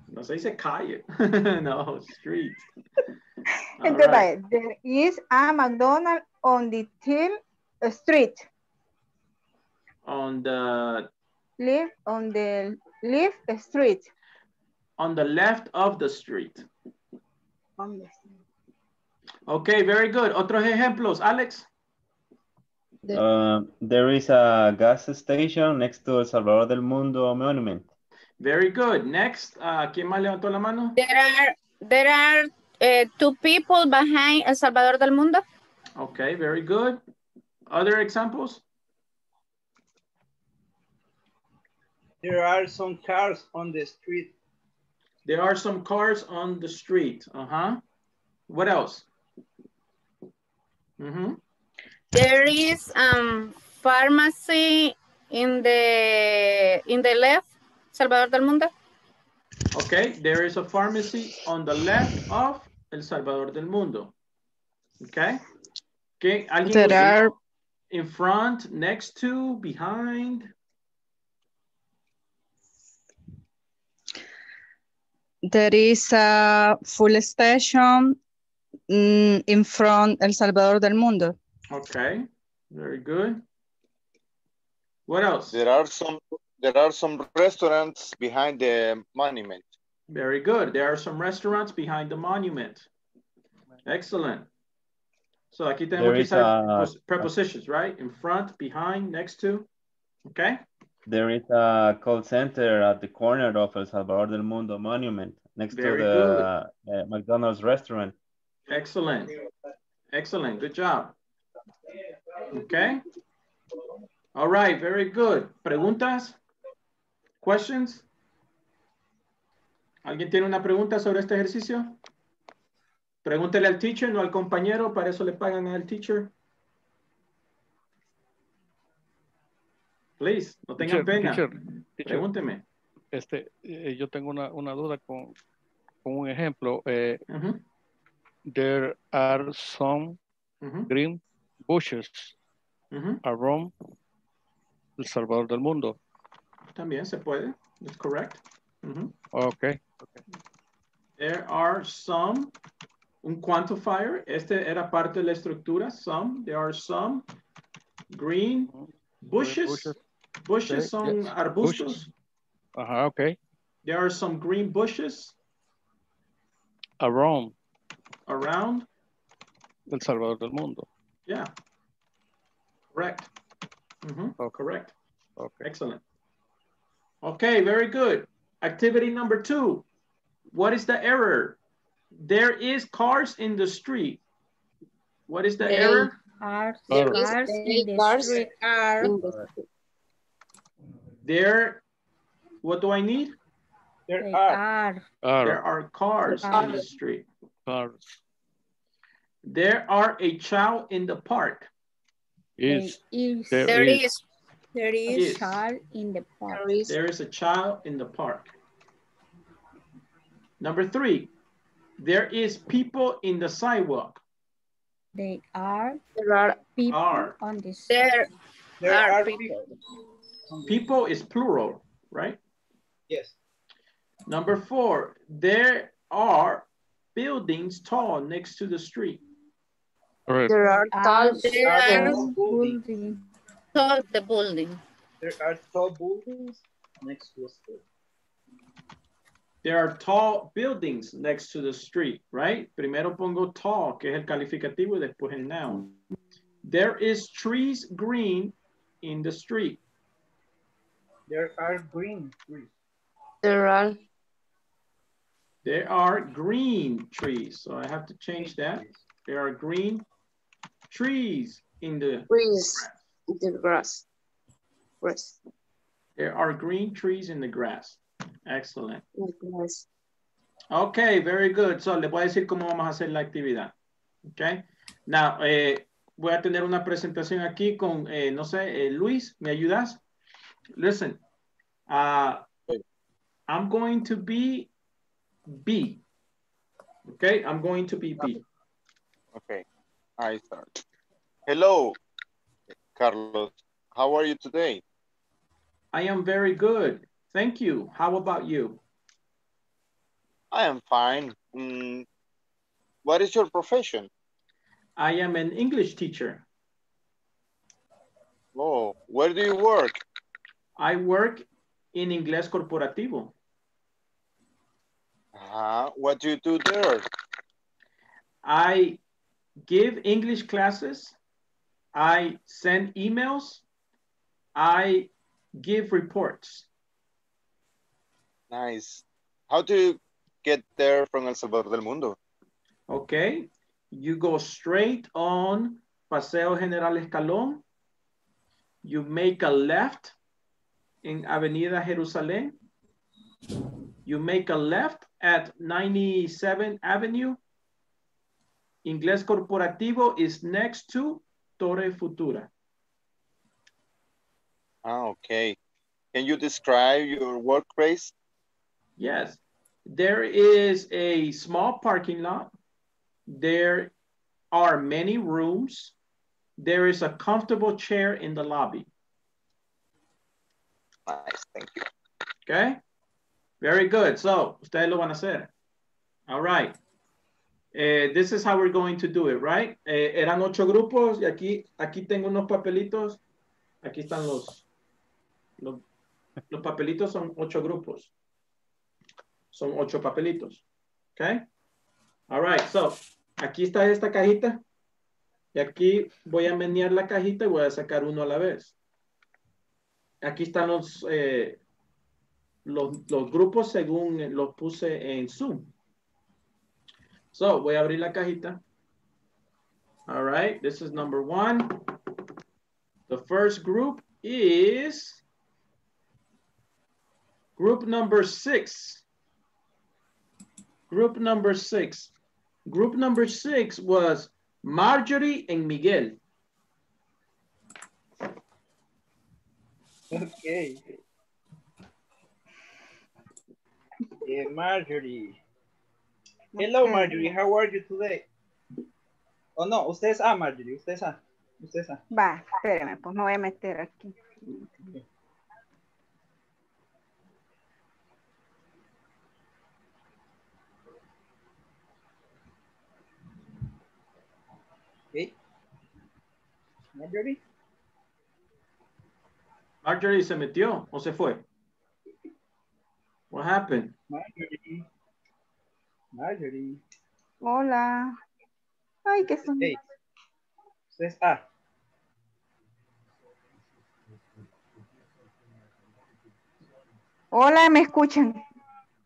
No se dice calle. no, street. Entonces right. there is a McDonald's on the team street On the live on the live street on the left of the street. on the Okay, very good. Otros ejemplos, Alex. Uh, there is a gas station next to El Salvador del Mundo Monument. Very good. Next, uh, ¿quién más levantó la mano? There are, there are eh, two people behind El Salvador del Mundo. Okay, very good. Other examples? There are some cars on the street. There are some cars on the street. Uh-huh. What else? Mhm. There is um pharmacy in the in the left, Salvador del Mundo. Okay, there is a pharmacy on the left of El Salvador del Mundo. Okay. Okay, alguien There are- in front, next to, behind. There is a full station mm, in front El Salvador del Mundo. Okay, very good. What else? There are some there are some restaurants behind the monument. Very good. There are some restaurants behind the monument. Excellent. So aquí tenemos There que is usar a- prepositions, right? In front, behind, next to. Okay. There is a call center at the corner of El Salvador del Mundo monument next Very to the uh, McDonald's restaurant. Excellent. Excellent. Good job. Okay. All right. Very good. Preguntas? Questions? ¿Alguien tiene una pregunta sobre este ejercicio? Pregúntele al teacher, no al compañero. Para eso le pagan al teacher. Please, no tengan Teacher, pena. teacher. Pregúnteme. Este, eh, yo tengo una, una duda con, con un ejemplo. Eh, There are some green bushes around El Salvador del Mundo. También se puede. That's correct. Mhm. Okay. There are some, un quantifier, este era parte de la estructura, some, there are some green bushes. bushes. Bushes Okay, son yes. arbustos. Ajá, okay. There are some green bushes Around around. El Salvador del Mundo. Yeah. Correct. Mhm, Correct. Okay. Excellent. Okay, very good. Activity number two. What is the error? There is cars in the street. What is the There error? Are There cars is in the cars street. Are There, what do I need? There are. There are cars in the street. Cars. There are a child in the park. Is. Is. There There is. is. There is Is. child in the park. There is a child in the park. Number three, there is people in the sidewalk. They are There are people Are. on the There, There are, are people. People is plural, right? Yes. Number four, there are buildings tall next to the street. Correct. there are tall There are building. tall the building. There are tall buildings next to the street. There are tall buildings next to the street, right? Primero pongo tall, que es el calificativo, y después el noun. There is trees green in the street. There are green trees. there are There are green trees, so I have to change that. There are green trees in the, trees in the grass. Grass. there are green trees in the grass. Excellent. in. Okay, very good. So, les voy a decir cómo vamos a hacer la actividad. Okay. Now, eh, voy a tener una presentación aquí con, eh, no sé, eh, Luis, ¿me ayudas? Listen, uh, I'm going to be B. Okay, I'm going to be B. Okay, I start. Hello, Carlos. How are you today? I am very good. Thank you. How about you? I am fine. Mm, what is your profession? I am an English teacher. Oh, where do you work? I work in Inglés Corporativo. Uh, what do you do there? I give English classes. I send emails. I give reports. Nice. How do you get there from El Salvador del Mundo? Okay. You go straight on Paseo General Escalón. You make a left in Avenida Jerusalén. You make a left at 97 Avenue. Inglés corporativo is next to Torre Futura. Ah, okay. Can you describe your workplace? Yes. There is a small parking lot. There are many rooms. There is a comfortable chair in the lobby. Nice, thank you. Okay? Very good. So, ustedes lo van a hacer. All right. Eh, this is how we're going to do it, right? Eh, eran ocho grupos y aquí, aquí tengo unos papelitos. Aquí están los, los, los papelitos son ocho grupos. Son ocho papelitos. Okay? All right, so, aquí está esta cajita. Y aquí voy a menear la cajita y voy a sacar uno a la vez. Aquí están los, eh, los, los grupos según los puse en Zoom. So, voy a abrir la cajita. All right, this is number one. The first group is group number six. Group number six. Group number six was Marjorie and Miguel. Okay. Marjorie. Hello. Marjorie. How are you today? Oh, no. Usted es A, Marjorie. Usted es A. Usted es A. Va, espérame, pues me voy a meter aquí. Okay. Marjorie. Marjorie se metió o se fue. What happened? Marjorie. Marjorie. Hola. Ay, qué son. Hey. Usted es A. Hola, ¿me escuchan?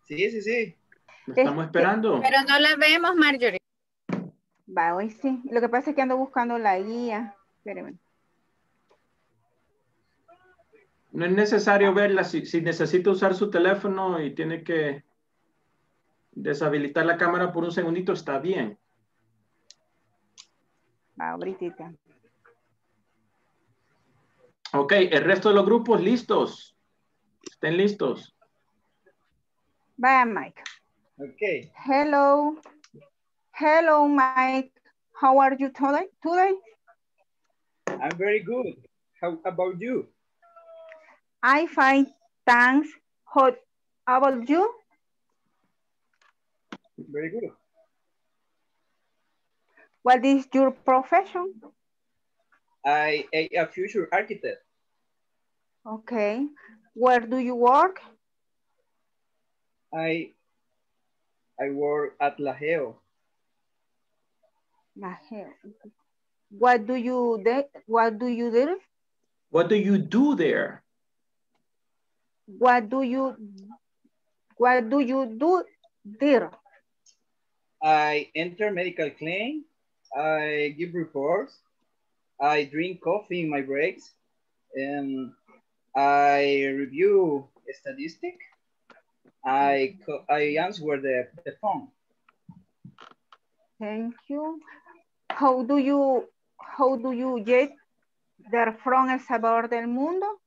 Sí, sí, sí. Estamos esperando. Pero no la vemos, Marjorie. Va, hoy sí. Lo que pasa es que ando buscando la guía. Espérame. No es necesario verla. Si, si necesita usar su teléfono y tiene que deshabilitar la cámara por un segundito, está bien. Va, ahorita. Ok, el resto de los grupos listos. Estén listos. Vaya, Mike. Okay. Hello. Hello, Mike. How are you today? Today? I'm very good. How about you? I fine. Thanks. How about you? Very good. What is your profession? I am a future architect. Okay. Where do you work? I I work at La Geo. La Geo. What do you do? What do you do? What do you do there? What do you What do you do there? I enter medical claim. I give reports. I drink coffee in my breaks. And I review statistic. I I answer the, the phone. Thank you. How do you How do you get there from El Salvador del Mundo?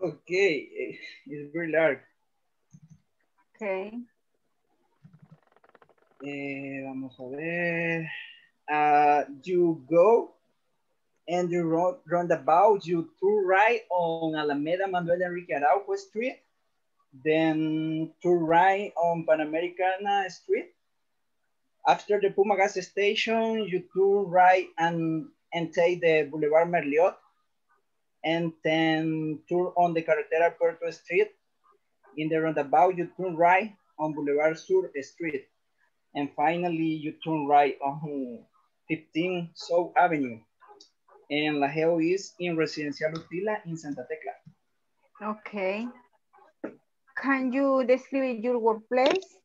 Okay, eh, it's very large. Okay. Eh, vamos a ver. Uh, you go and you run roundabout, you turn right on Alameda Manuel Enrique Araujo Street, then turn right on Panamericana Street. After the Puma gas station, you turn right and, and take the Boulevard Merliot, and then turn on the Carretera Puerto Street. In the roundabout, you turn right on Boulevard Sur Street. And finally, you turn right on 15 South Avenue. And La Geo is in Residencial Utila in Santa Tecla. Okay. Can you describe your workplace?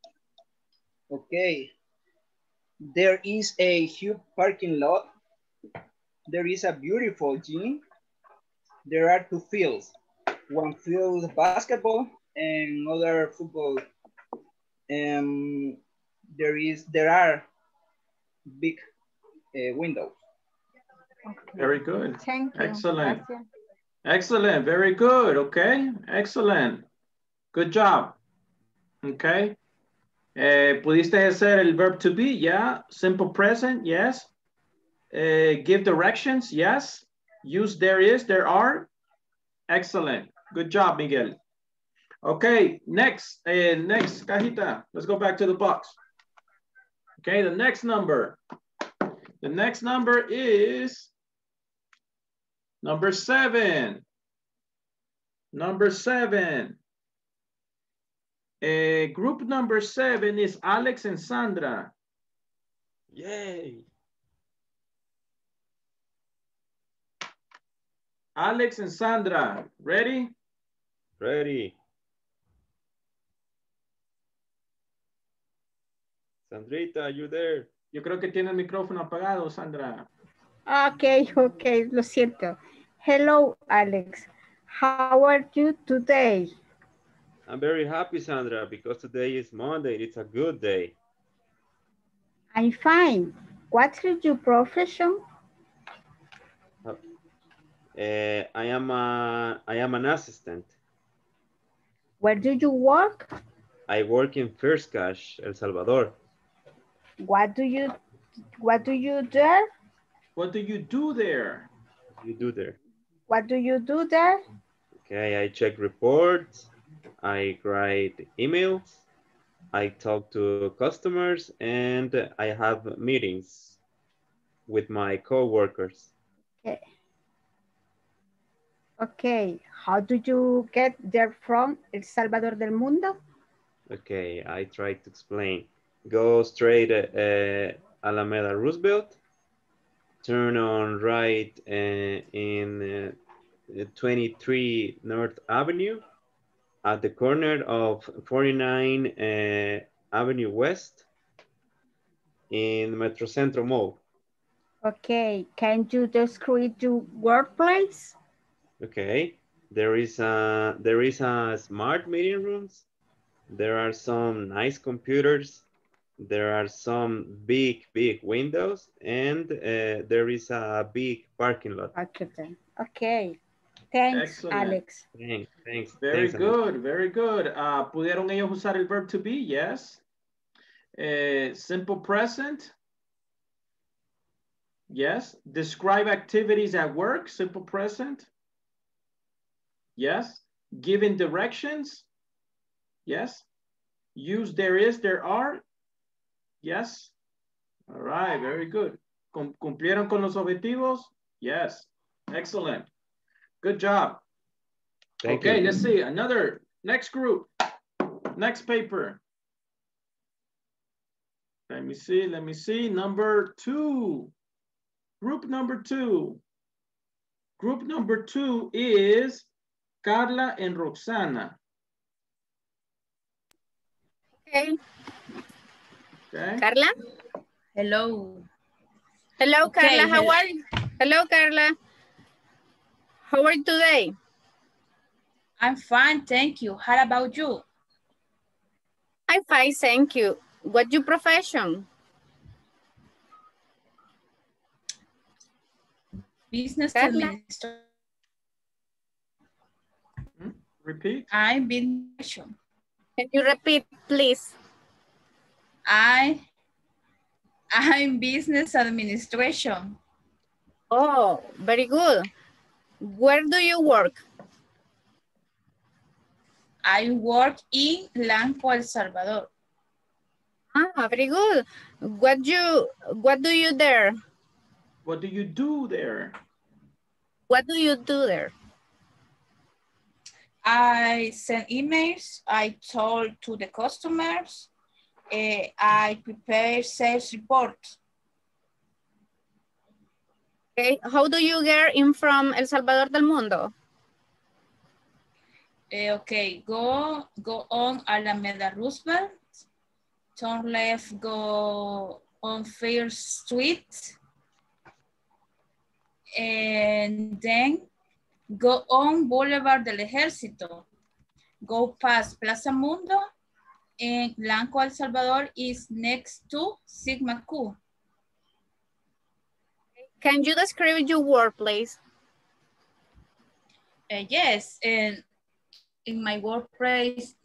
Okay. There is a huge parking lot. There is a beautiful gym. There are two fields. One field basketball and other football. Um, there is there are big uh, windows. Very good. Thank you. Excellent. Gracias. Excellent. Very good. Okay. Excellent. Good job. Okay. Eh, ¿Pudiste hacer el verb to be? Yeah. Simple present? Yes. Eh, give directions? Yes. Use there is, there are? Excellent. Good job, Miguel. Okay, next, eh, next, cajita. Let's go back to the box. Okay, the next number. The next number is number seven. Number seven. Eh, group number seven is Alex and Sandra. Yay. Alex and Sandra, ready? Ready. Sandrita, are you there? Yo creo que tiene el micrófono apagado, Sandra. Ok, ok, lo siento. Hello, Alex. How are you today? I'm very happy, Sandra, because today is Monday. It's a good day. I'm fine. What is your profession? Uh, I am a, I am an assistant. Where do you work? I work in First Cash, El Salvador. What do you what do you there? What do you do there? You do there. What do you do there? Okay, I check reports. I write emails. I talk to customers and I have meetings with my co-workers. Okay. Okay, how do you get there from El Salvador del Mundo? Okay, I try to explain. Go straight uh, Alameda Roosevelt, turn on right uh, in uh, 23 North Avenue at the corner of 49 uh, Avenue West in Metrocentro Mall. Okay, can you describe your workplace? Okay, there is a there is a smart meeting rooms. There are some nice computers. There are some big big windows, and uh, there is a big parking lot. Okay, okay. Thanks, Excellent. Alex. Thanks, thanks. Very thanks, Alex. good, very good. Uh, ¿Pudieron ellos usar el verb to be? Yes. Eh, simple present? Yes. Describe activities at work? Simple present? Yes. Giving directions? Yes. Use there is, there are? Yes. All right, very good. ¿Cumplieron con los objetivos? Yes. Excellent. Good job. Thank okay, you. let's see. Another, next group, next paper. Let me see, let me see. Number two. Group number two. Group number two is Carla and Roxana. Okay. Okay. Carla? Hello. Hello, Okay, Carla. How are you? Hello, Carla. How are you today? I'm fine, thank you. How about you? I'm fine, thank you. What's your profession? Business Carla. administration. Repeat. I'm business. Can you repeat, please? I I'm business administration. Oh, very good. Where do you work? I work in Lanco, El Salvador. Ah, very good. What you what do you there? What do you do there? What do you do there? I send emails. I talk to the customers. eh, I prepare sales reports. Okay, how do you get in from El Salvador del Mundo? Eh, okay, go go on Alameda Roosevelt. Turn left, go on First Street. And then go on Boulevard del Ejército. Go past Plaza Mundo. And Blanco El Salvador is next to Sigma Q. Can you describe your workplace? Uh, yes, and in my workplace,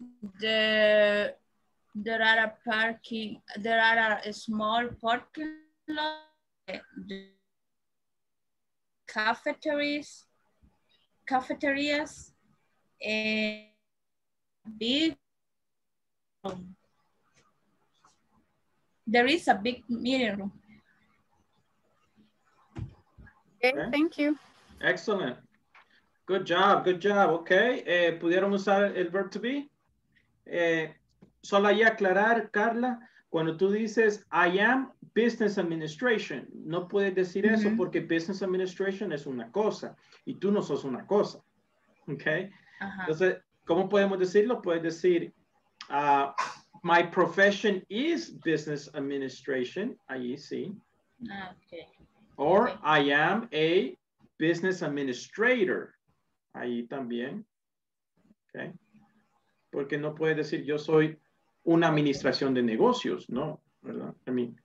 there there are a parking, there are a small parking lot, cafeterias, cafeterias, and big. room. There is a big meeting room. Okay, thank you. Excellent. Good job, good job. Okay, eh, ¿pudieron usar el verb to be? Eh, solo ahí aclarar, Carla, cuando tú dices I am business administration, no puedes decir eso porque business administration es una cosa y tú no sos una cosa. Ok. Entonces, ¿cómo podemos decirlo? Puedes decir, ah, my profession is business administration. Ahí sí. Ah, okay. Or I am a business administrator. Ahí también. Okay. Porque no puedes decir yo soy una administración de negocios, no, ¿verdad? I mean,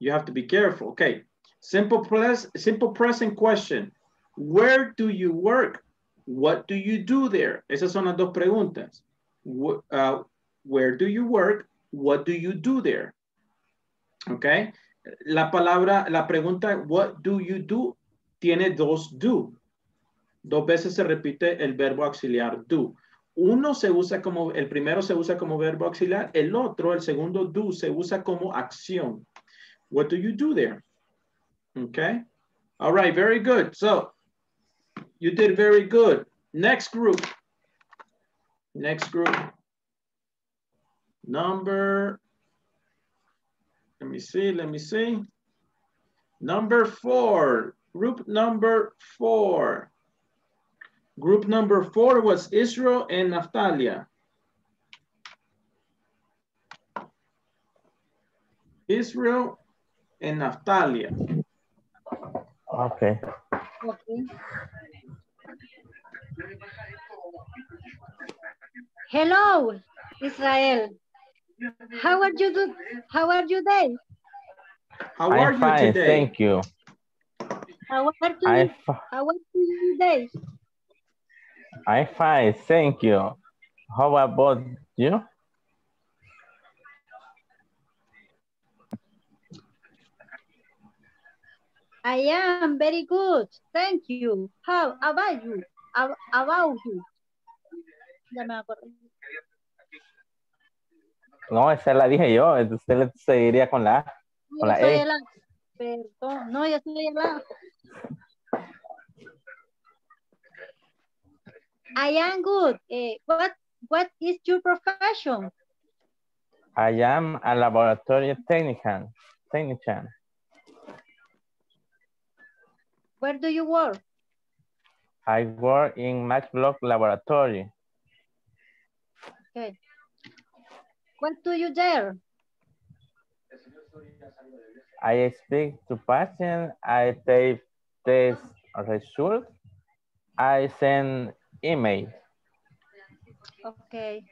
you have to be careful. Okay. Simple pres simple present question. Where do you work? What do you do there? Esas son las dos preguntas. Uh, where do you work? What do you do there? Okay. La palabra, la pregunta, what do you do? Tiene dos do. Dos veces se repite el verbo auxiliar do. Uno se usa como, el primero se usa como verbo auxiliar, el otro, el segundo do, se usa como acción. What do you do there? Okay. All right, very good. So, you did very good. Next group. Next group. Number, let me see, let me see. Number four, group number four. Group number four was Israel and Naphthalia. Israel and Naphthalia. Okay. Okay. Hello, Israel. How are you do? How are you day? How are I'm you fine, today? thank you. How are you? How are you today? I'm fine, thank you. How about you? I am very good. Thank you. How about you? How about you? Ya me acordé. No, esa la dije yo, usted le seguiría con la A, con Yo la E. el A. Perdón, no, yo soy el A. I am good. Eh, what What is your profession? I am a laboratory technician. Technician. Where do you work? I work in Max Block Laboratory. Okay. What do you there? I speak to patients. I take test results. I send email. Okay.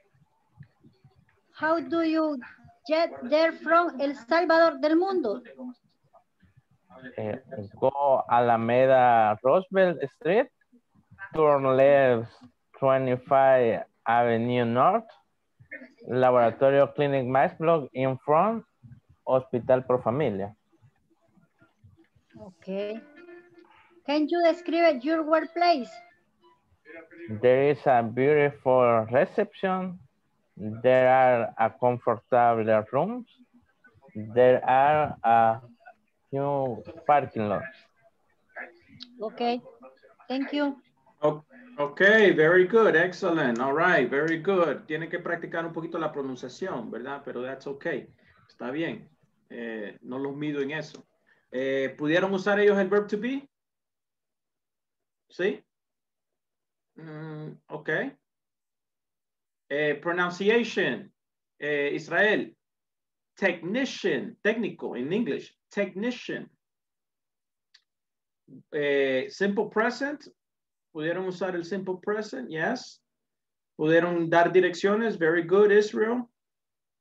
How do you get there from El Salvador del Mundo? Eh, go Alameda Roosevelt Street. Turn left 25 Avenue North. Laboratorio Clinic Max Block in front. Hospital Pro Familia. Okay. Can you describe your workplace? There is a beautiful reception. There are a comfortable rooms. There are a few parking lots. Okay. Thank you. Okay, very good, excellent, all right, very good. Tiene que practicar un poquito la pronunciación, ¿verdad? Pero that's okay, está bien. Eh, no los mido en eso. Eh, ¿Pudieron usar ellos el verb to be? ¿Sí? Mm, ok. Eh, pronunciation, eh, Israel. Technician, técnico in English, technician. Eh, simple present, pudieron usar el simple present, yes. Pudieron dar direcciones, very good, Israel.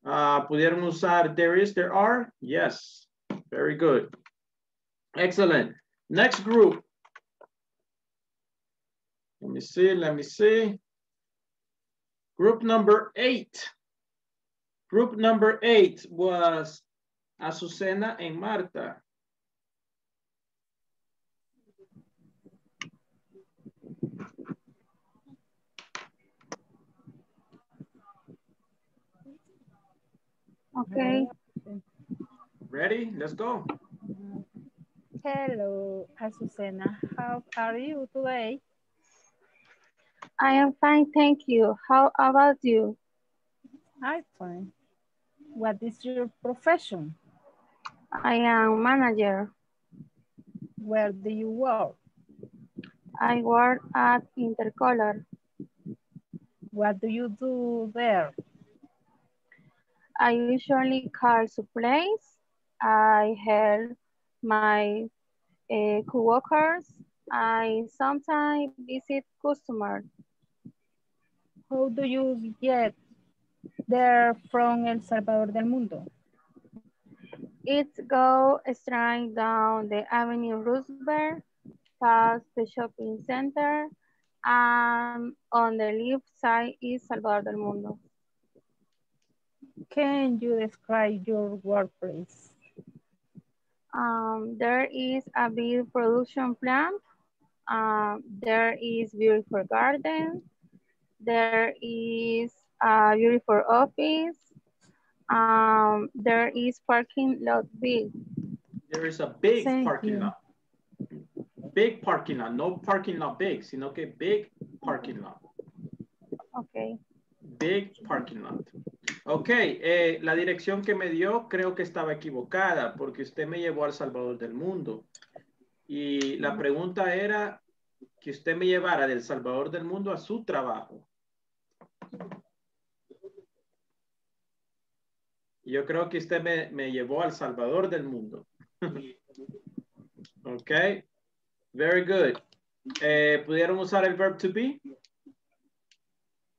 Ah, pudieron usar there is, there are, yes. Very good. Excellent. Next group. Let me see, let me see. Group number eight. Group number eight was Azucena and Marta. Okay. Ready? Let's go. Hello, Azucena. How are you today? I am fine, thank you. How about you? I'm fine. What is your profession? I am manager. Where do you work? I work at Intercolor. What do you do there? I usually call supplies. I help my uh, coworkers. I sometimes visit customers. How do you get there from El Salvador del Mundo? It go straight down the Avenue Roosevelt, past the shopping center, and on the left side is Salvador del Mundo. Can you describe your workplace? Um, there is a big production plant. Um, there is beautiful garden. There is a beautiful office. Um, there is parking lot big. There is a big Thank parking you. lot. Big parking lot, no parking lot big, sino que big parking lot. Okay. Big parking lot. Ok, eh, la dirección que me dio creo que estaba equivocada porque usted me llevó al Salvador del Mundo. Y la pregunta era que usted me llevara del Salvador del Mundo a su trabajo. Yo creo que usted me, me llevó al Salvador del Mundo. ok, very good. Eh, ¿Pudieron usar el verb to be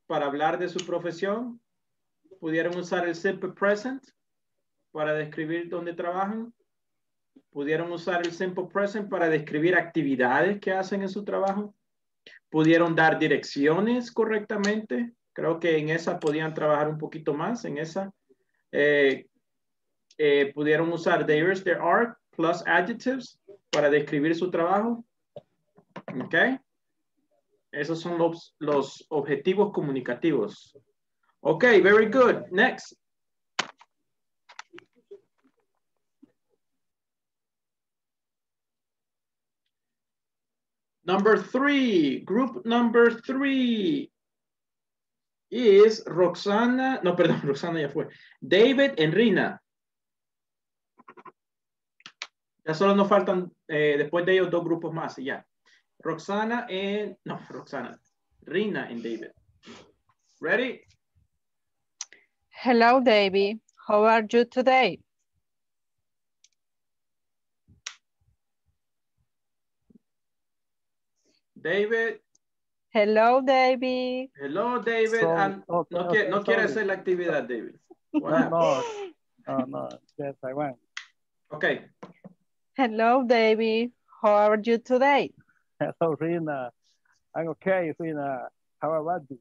para hablar de su profesión? ¿Pudieron usar el simple present para describir dónde trabajan? ¿Pudieron usar el simple present para describir actividades que hacen en su trabajo? ¿Pudieron dar direcciones correctamente? Creo que en esa podían trabajar un poquito más, en esa. Eh, eh, ¿Pudieron usar there's, there are, plus adjectives para describir su trabajo? ¿Ok? Esos son los, los objetivos comunicativos. Ok, very good. Next. Number three, group number three is Roxana, no, perdón, Roxana ya fue. David and Rina. Ya solo nos faltan, eh, después de ellos, dos grupos más y ya. Roxana and, no, Roxana, Rina and David. Ready? Hello, David. How are you today? David. Hello, David. Hello, David. Sorry, and okay, no, okay, quiere, no quiere sorry. hacer la actividad, David. What No, no, no, no. Yes, I went. Okay. Hello, David. How are you today? Hello, Rina. I'm okay, Rina. How about you?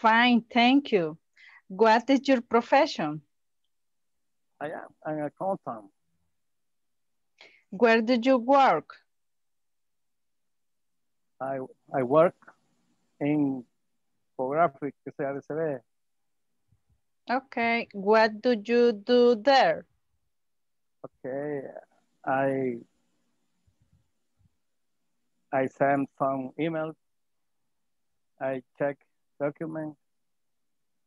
Fine, thank you. What is your profession? I am. I'm accountant. Where did you work? I I work in photographic, que sea de se ve. Okay, what do you do there? Okay, I I send some emails. I check documents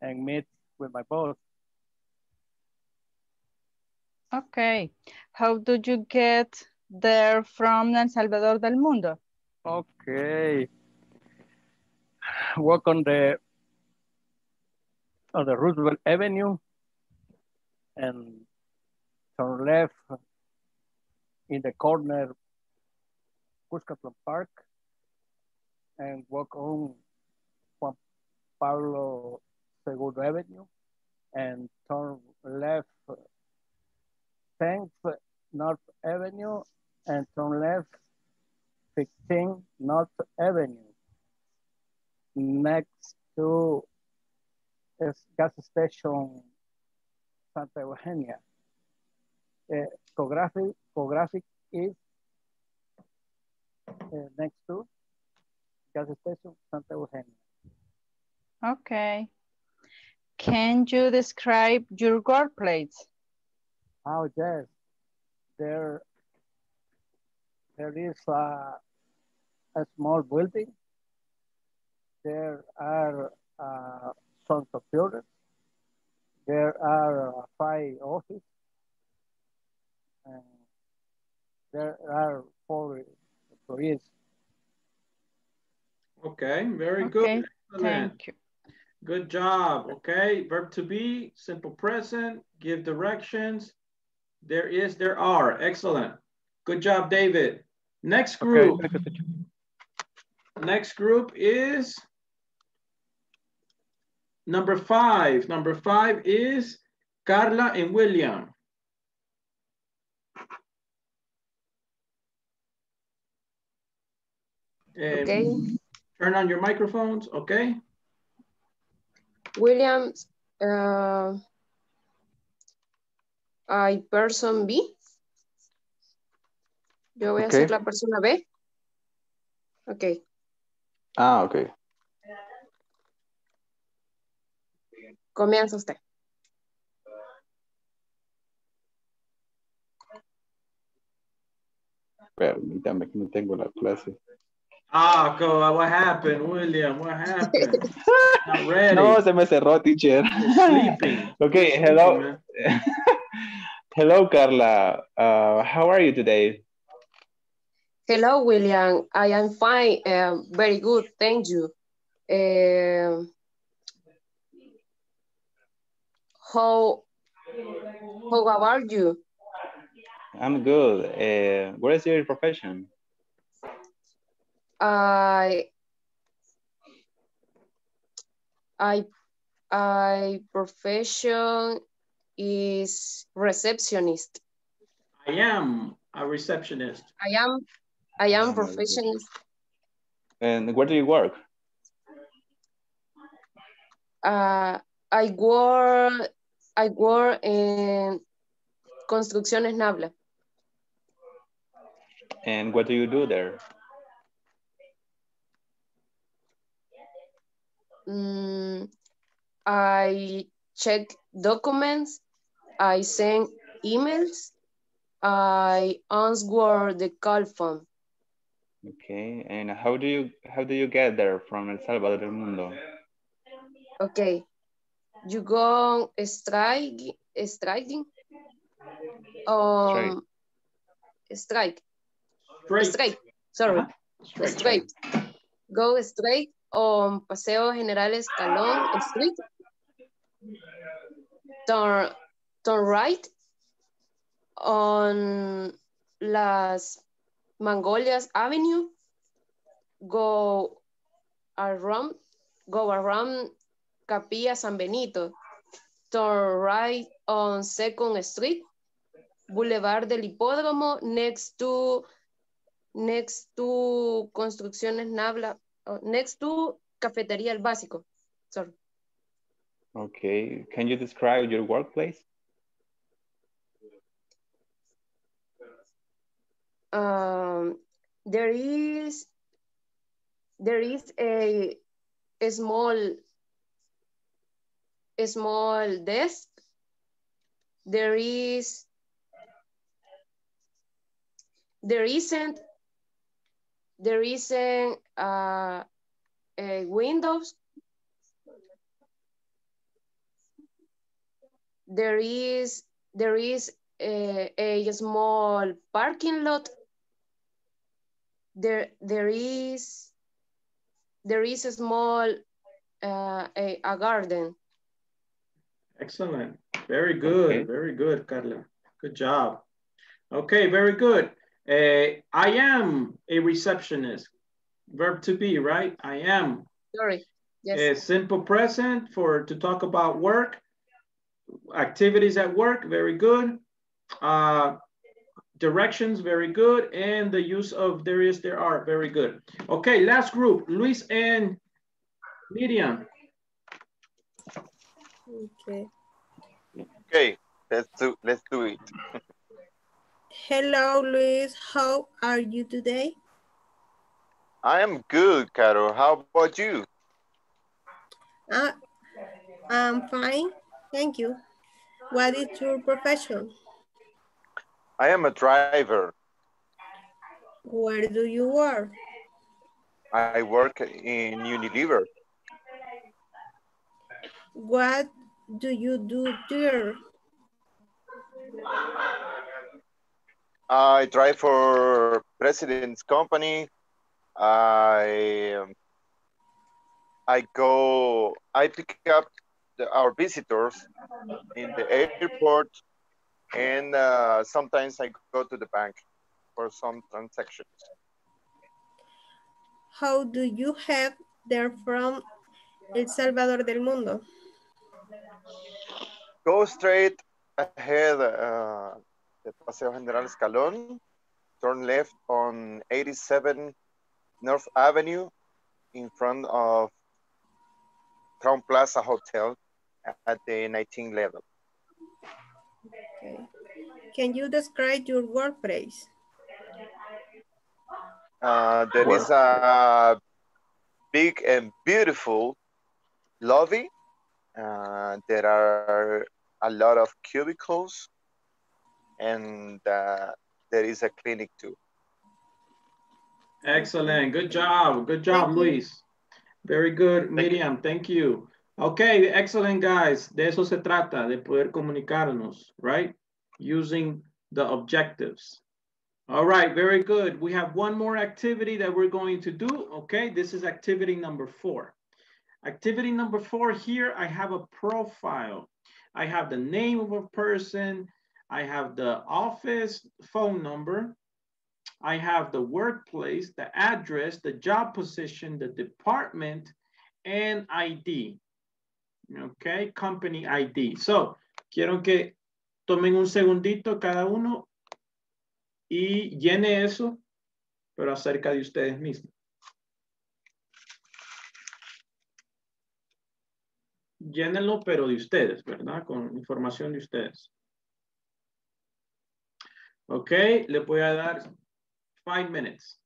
and meet with my boss. Okay, how do you get there from El Salvador del Mundo? Okay. Work on the on the Roosevelt Avenue and turn left in the corner Cuscatlán Park and walk on Juan Pablo Segundo Avenue and turn left 10th North Avenue and turn left 15 North Avenue. Next to gas station Santa Eugenia. Uh, Cographic, Cographic is uh, next to gas station Santa Eugenia. Okay. Can you describe your workplace? Oh, yes. There, there is a, a small building. There are uh, some computers. There are uh, five offices. There are four employees. Okay, very Okay, good. Excellent. Thank you. Good job. Okay, verb to be, simple present, give directions. There is, there are. Excellent. Good job, David. Next group. Next group is number five. Number five is Carla and William. And Okay. Turn on your microphones, okay? Williams, uh, I person B. Yo voy a ser la persona B. Ok. Ah, ok. Comienza usted. Permítame que no tengo la clase. Ah, go, what happened, William? What happened? Not ready. No, se me cerró, teacher. sleeping. okay, hello. hello, Carla. Uh, how are you today? Hello, William. I am fine. um, very good. Thank you. Um, how, how about you? I'm good. Uh, what is your profession? I, I, I profession is receptionist. I am a receptionist. I am, I am good. professionist. And where do you work? Uh, I work, I work in Construcciones Nabla. And what do you do there? Mm, I check documents. I send emails. I answer the call phone. Okay, and how do you how do you get there from El Salvador del Mundo? Okay. You go strike, striking? Um, strike. Straight. Straight. Sorry. Straight. Straight. Go straight on Paseo General Escalón Street. Turn, turn right on Las Mangolias Avenue. Go around, go around Capilla San Benito. Turn right on Second Street. Boulevard del Hipódromo next to next to Construcciones Nabla, oh, next to Cafetería El Básico. Sorry. Okay, can you describe your workplace? Um, there is there is a, a small a small desk. There is there isn't there isn't uh, a windows. There is there is a, a small parking lot. There there is there is a small uh, a, a garden. Excellent. Very good. Very good, Carla. Good job. Okay, very good. Uh, I am a receptionist. Verb to be, right? I am. Sorry. Yes. A simple present for to talk about work, activities at work. Very good. Uh, directions, very good. And the use of there is, there are, very good. Okay, last group, Luis and Miriam. Okay. Okay, let's do, let's do it. Hello, Luis. How are you today? I am good, Carol. How about you? Uh, I'm fine. Thank you. What is your profession? I am a driver. Where do you work? I work in Unilever. What do you do there? I drive for president's company. I um, I go. I pick up the, our visitors in the airport, and uh, sometimes I go to the bank for some transactions. How do you have there from El Salvador del Mundo? Go straight ahead, uh, the Paseo General Escalón, turn left on 87 North Avenue in front of Crown Plaza Hotel at the 19 level. Okay. Can you describe your workplace? Uh, there is a big and beautiful lobby. Uh, there are a lot of cubicles and uh, there is a clinic too. Excellent. Good job. Good job, Luis. Very good, Miriam. Thank you. Okay, excellent, guys. De eso se trata, de poder comunicarnos, right? Using the objectives. All right, very good. We have one more activity that we're going to do. Okay, this is activity number four. Activity number four here, I have a profile. I have the name of a person. I have the office phone number. I have the workplace, the address, the job position, the department, and ID. Okay, company ID. So, quiero que tomen un segundito cada uno y llene eso, pero acerca de ustedes mismos. Llénenlo, pero de ustedes, ¿verdad? Con información de ustedes. Ok, le voy a dar five minutes.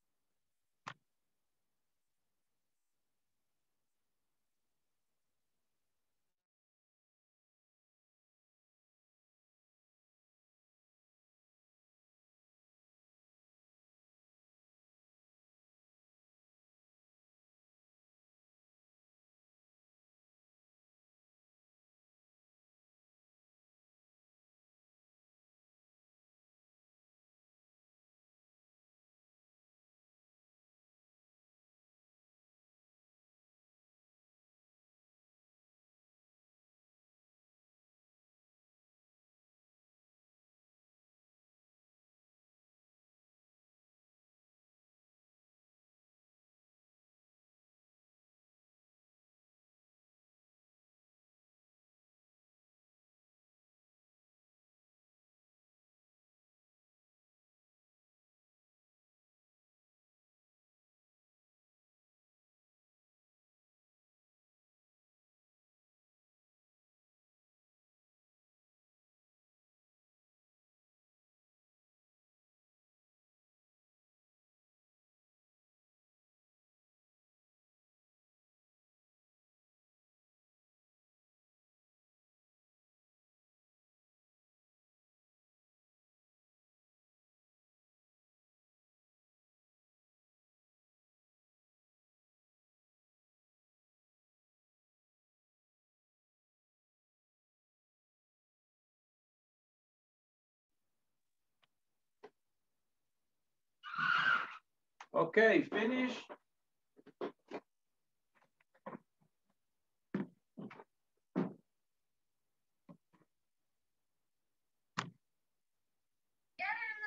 Okay, finish.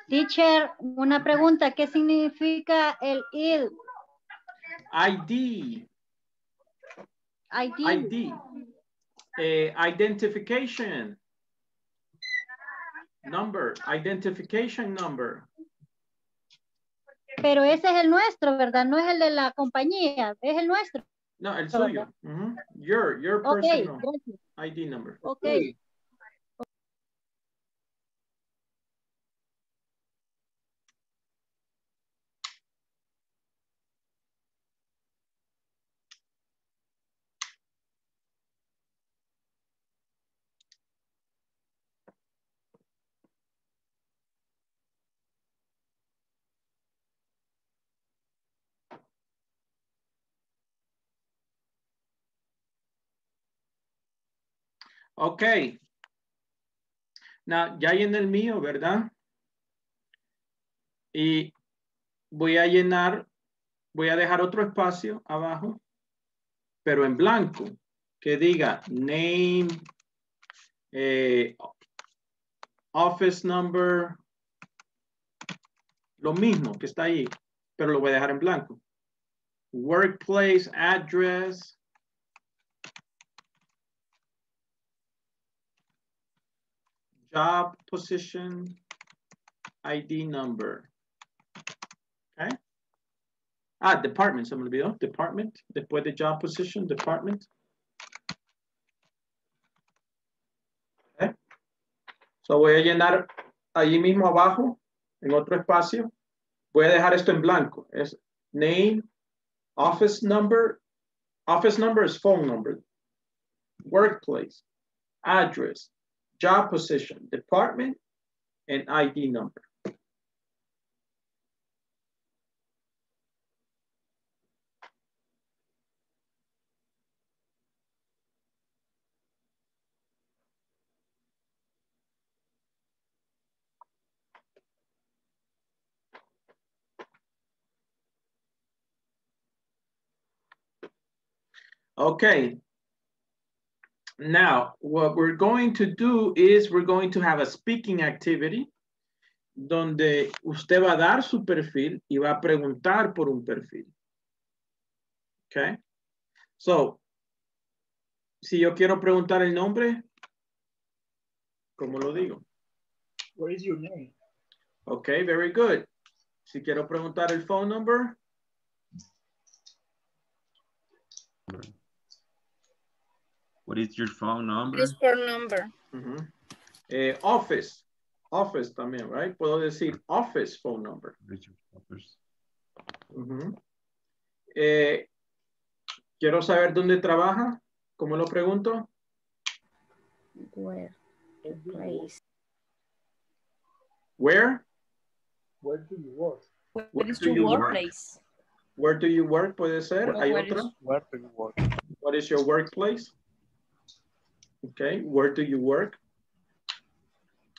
Teacher, una pregunta, ¿qué significa el IL? ID. ID. ID. Eh, identification. Number, identification number. Pero ese es el nuestro, ¿verdad? No es el de la compañía, es el nuestro. No, el suyo. Uh -huh. Your, your Okay, personal gracias. ID number. Okay. Ok. Now, ya llené el mío, ¿verdad? Y voy a llenar, voy a dejar otro espacio abajo, pero en blanco, que diga name, eh, office number, lo mismo que está ahí, pero lo voy a dejar en blanco. Workplace address, job position, ID number. Okay. Ah, department, se me olvidó. Department, después de job position, department. Okay. So voy a llenar allí mismo abajo, en otro espacio. Voy a dejar esto en blanco. Es name, office number. Office number is phone number. Workplace, address, job position, department, and ID number. Okay, now, what we're going to do is we're going to have a speaking activity donde usted va a dar su perfil y va a preguntar por un perfil. Okay. So, si yo quiero preguntar el nombre, ¿cómo lo digo? What is your name? Okay, very good. Si quiero preguntar el phone number, What is your phone number? Phone. Eh, office, office también, right? Puedo decir office phone number. Ujú. Eh, quiero saber dónde trabaja. ¿Cómo lo pregunto? Where? The place. Where? Where do you work? Where do you work? Where do you work? Puede ser. ¿Hay Where is- otra? Where do you work? What is your workplace? Okay, where do you work?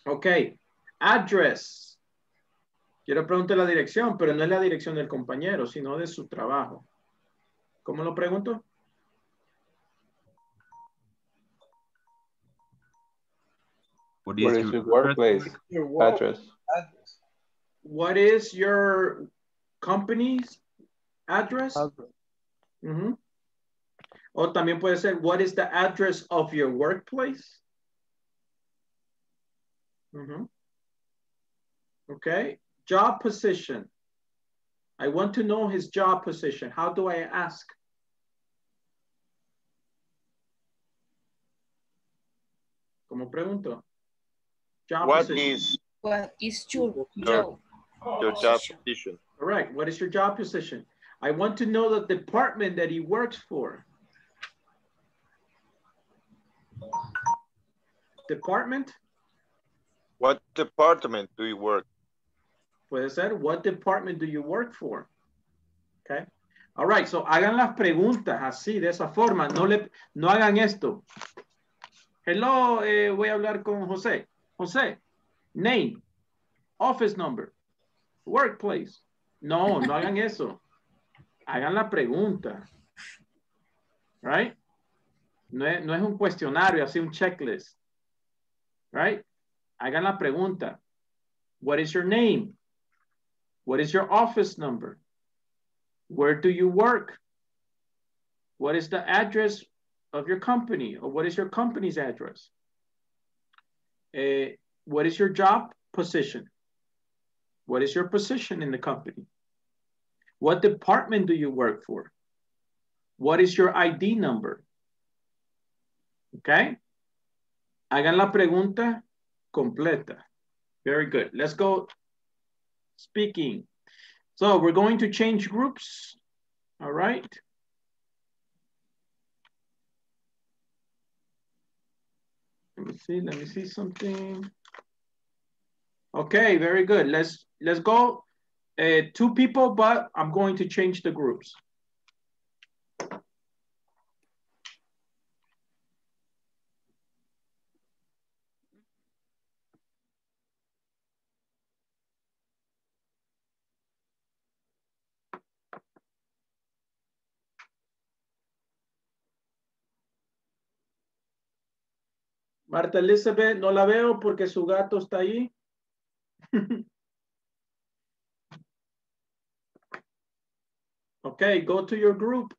Okay, address. Quiero preguntar la dirección, pero no es la dirección del compañero, sino de su trabajo. ¿Cómo lo pregunto? What is your workplace Your work address? address. What is your company's address? Address. Ujú. O también puede ser, what is the address of your workplace? Ujú. Okay, job position. I want to know his job position. How do I ask? ¿Cómo pregunto? Job What position. is What is your your, job? your job position? Correct. What is your job position? I want to know the department that he works for. Department? What department do you work? Puede ser, what department do you work for? Okay. All right, so hagan las preguntas así, de esa forma. No, le, no hagan esto. Hello, eh, voy a hablar con José. José, name, office number, workplace. No, no hagan eso. Hagan la pregunta. Right? No es, no es un cuestionario, así un checklist. Right? Hagan la pregunta. What is your name? What is your office number? Where do you work? What is the address of your company? Or what is your company's address? Eh, what is your job position? What is your position in the company? What department do you work for? What is your ID number? Okay? Hagan la pregunta completa. Very good. Let's go speaking. So we're going to change groups. All right. Let me see, let me see something. Okay, very good. Let's let's go uh, two people, but I'm going to change the groups. Marta Elizabeth, no la veo porque su gato está ahí. okay, go to your group.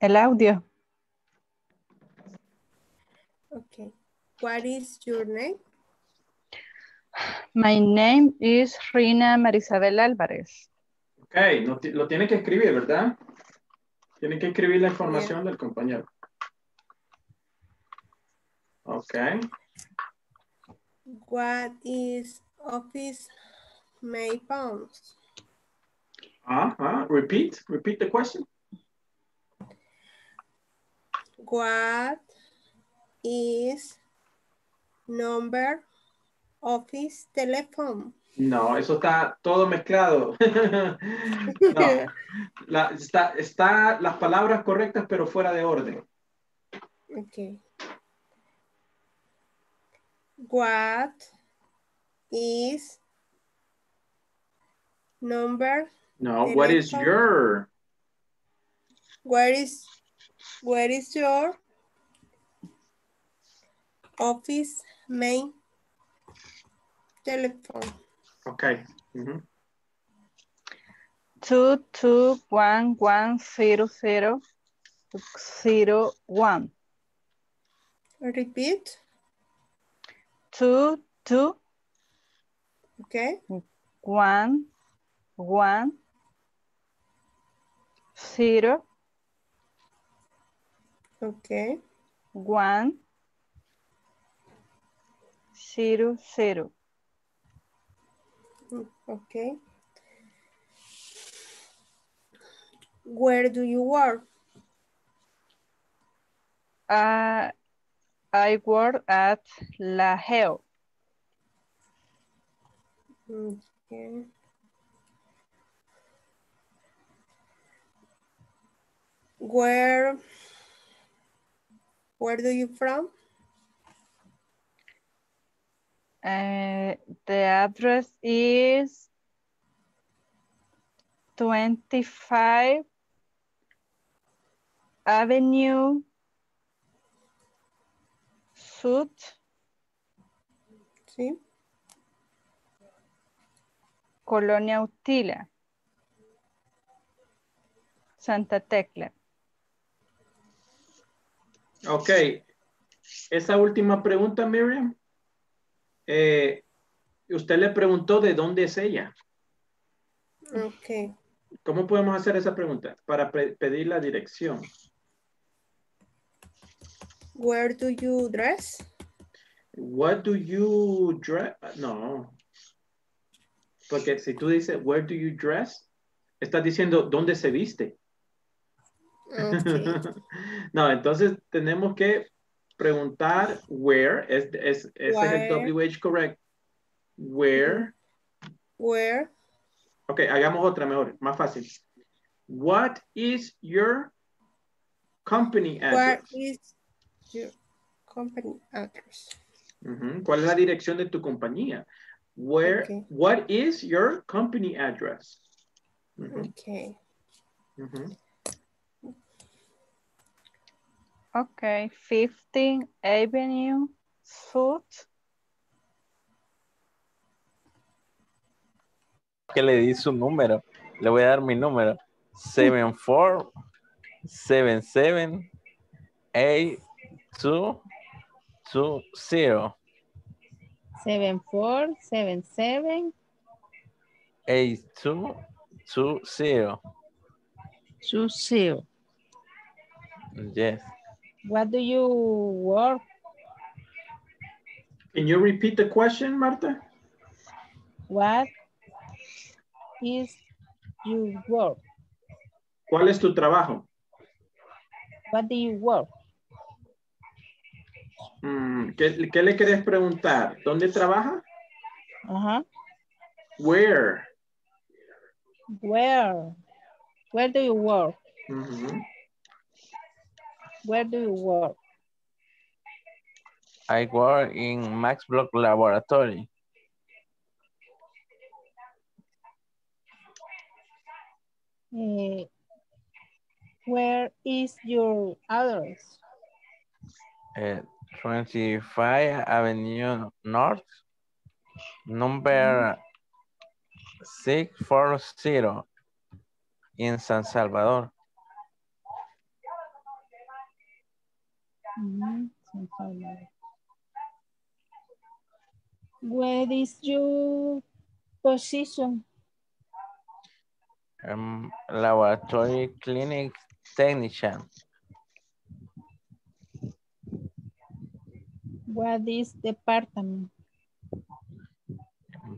El audio. Okay. What is your name? My name is Rina Marisabel Álvarez. Ok, no lo tiene que escribir, ¿verdad? Tiene que escribir la información del compañero. Ok. What is office May pounds? Ah, ah, repeat, repeat the question. What is number office telephone? No, eso está todo mezclado. no, la, está, está las palabras correctas, pero fuera de orden. Okay. What is number? No, what is your? Where is where is your office main telephone? Okay. Two two one one zero zero zero one. Repeat. Two two Okay. one one zero Okay. one zero zero. Okay. Where do you work? Uh, I work at La Geo. Okay. Where where do you from? Uh, the address is 25 Avenue Sud, Sí. Colonia Utila, Santa Tecla. Ok. Esa última pregunta, Miriam. Eh, usted le preguntó de dónde es ella. Okay. ¿Cómo podemos hacer esa pregunta? Para pe- pedir la dirección. Where do you dress? What do you dress? No. Porque si tú dices, where do you dress? Estás diciendo, ¿dónde se viste? Okay. no, entonces tenemos que preguntar where, es, es, ese es el. WH correct. Where, Where ok, hagamos otra mejor, más fácil. What is your company address? is your company address? Ujú, ¿Cuál es la dirección de tu compañía? Where, Okay. what is your company address? Ujú, Okay. ujú. Ok, 15 Avenue Sud, Que le di su número. Le voy a dar mi número. 74 77 8 2 2 0 7477 8 2 2 0 two zero. Yes. What do you work? Can you repeat the question, Marta? What is your work? ¿Cuál es tu trabajo? What do you work? Mm, ¿qué, qué le querés preguntar? ¿Dónde trabaja? Ajá. Where? Where? Where do you work? Where do you work? I work in Max Block Laboratory. Eh, where is your address? Uh, 25 Avenue North, number 640 in San Salvador. San Salvador. Where is your position? Um, laboratory clinic technician. What is department?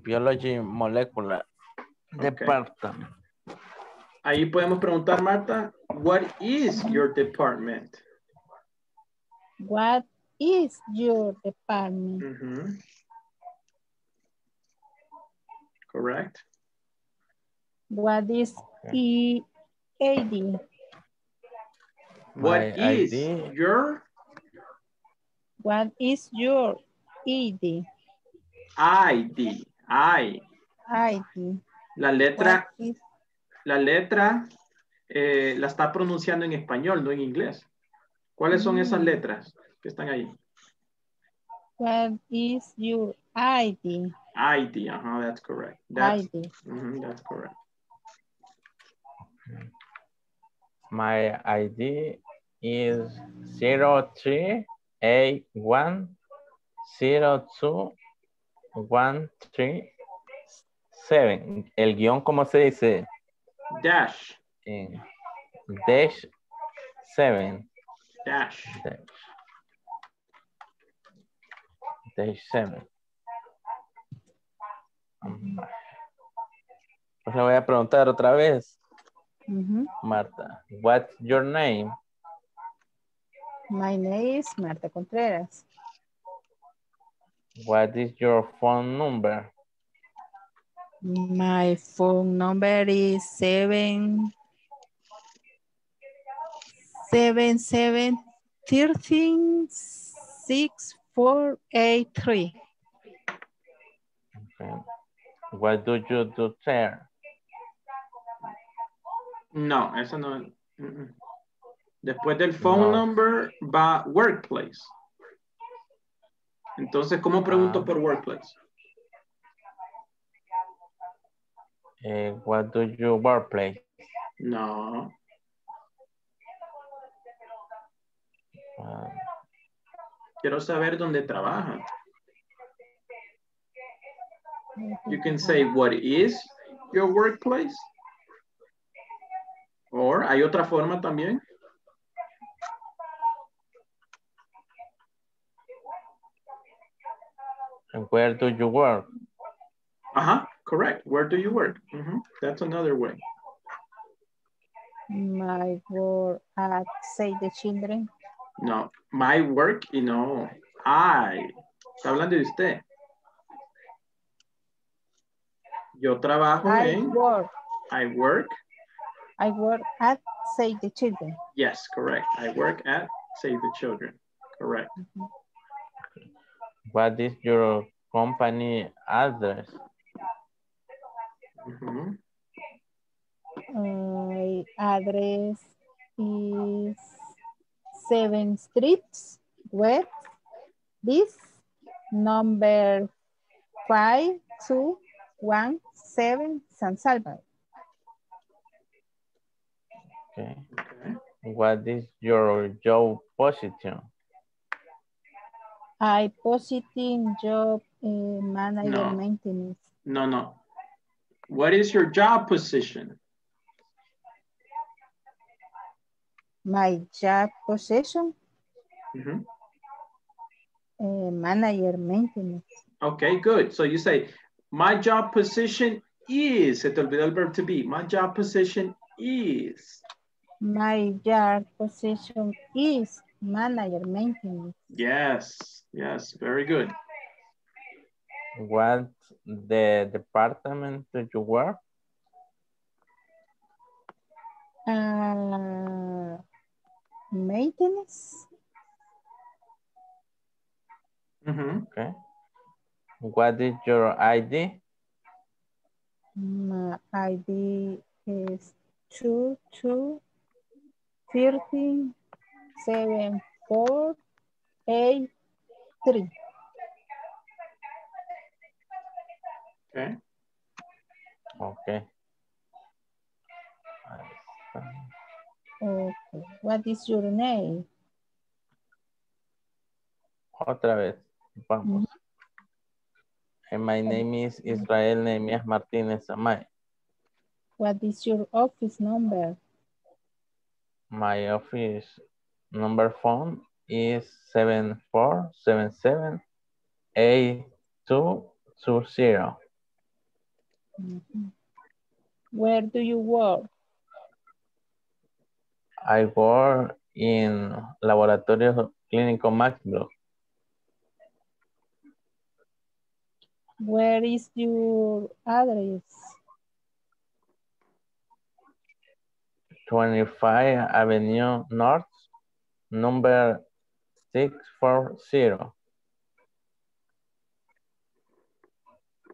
Biology molecular department. Ahí podemos preguntar, Marta, what is your department? What is your department? Ujú. Correct. What is EAD? What My is ID. your What is your ED? ID? I. ID. La letra, is- la letra eh, la está pronunciando en español, no en inglés. ¿Cuáles son esas Mm. letras que están ahí? What is your ID? ID, ajá, that's correct. That's, ID. that's correct. My ID is 0381 02137. El guion, ¿cómo se dice? Dash, En dash 7. Dash. Dash 7. Pues le voy a preguntar otra vez, Mhm. Marta. What's your name? My name is Marta Contreras. What is your phone number? My phone number is seven seven seven thirteen six four eight three. Okay. What do you do there? No, eso no. mm, mm. Después del phone No. number va workplace. Entonces, ¿cómo pregunto Ah. por workplace? Eh, what do you workplace? No. Ah, Quiero saber dónde trabaja. You can say, what is your workplace? Or hay otra forma también. and where do you work? Correct. Where do you work? That's another way. My work at Save the Children. No, my work, y no, I. Está hablando de usted. Yo trabajo I en, work. I work, I work at Save the Children. yes, correct. I work at Save the Children, correct. What is your company address? Mhm. My address is Seven Streets West. This number five two one seven San Salvador. Okay. What is your job position? I positive job uh, manager No. maintenance. No, no. What is your job position? My job position Mhm. uh, manager maintenance. Okay, good. So you say, my job position is, se te olvidó el verb to be. My job position is. My job position is manager maintenance. Yes, yes, very good. What the department do you work? Uh, maintenance. Okay. What is your ID? My ID is two two thirteen seven four eight three. Okay. Okay. Okay. What is your name? Otra vez. Vamos. And my name is Israel Nehemias Martinez Amay. What is your office number? My office number phone is 7477 8220. Mhm. Where do you work? I work in Laboratorio Clínico Maxblock. Where is your address? 25 Avenue North, number 640.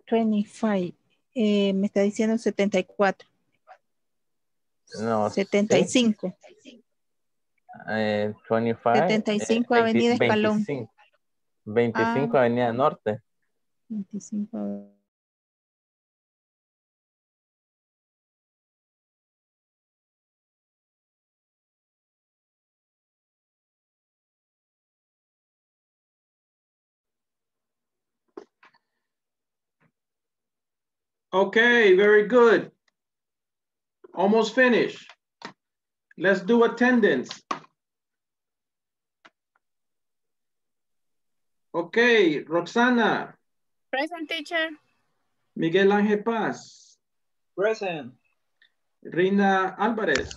25. Eh, me está diciendo 74. No, 75. Eh, 25. 75 eh, Avenida 20 Escalón. 25, 25 Ah. Avenida Norte. 25. Okay, very good. Almost finished. Let's do attendance. Okay, Roxana, Present teacher. Miguel Ángel Paz, Present. Rina Álvarez,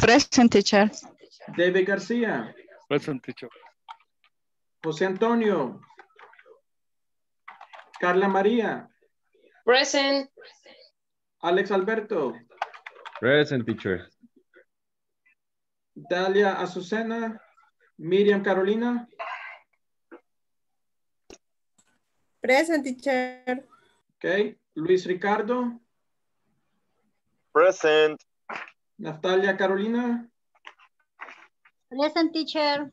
Present teacher. David García, Present teacher. José Antonio, Carla María, Present. Alex Alberto, Present teacher. Dalia Azucena, Miriam Carolina, Present teacher. okay, Luis Ricardo, Present. Natalia Carolina, Present teacher.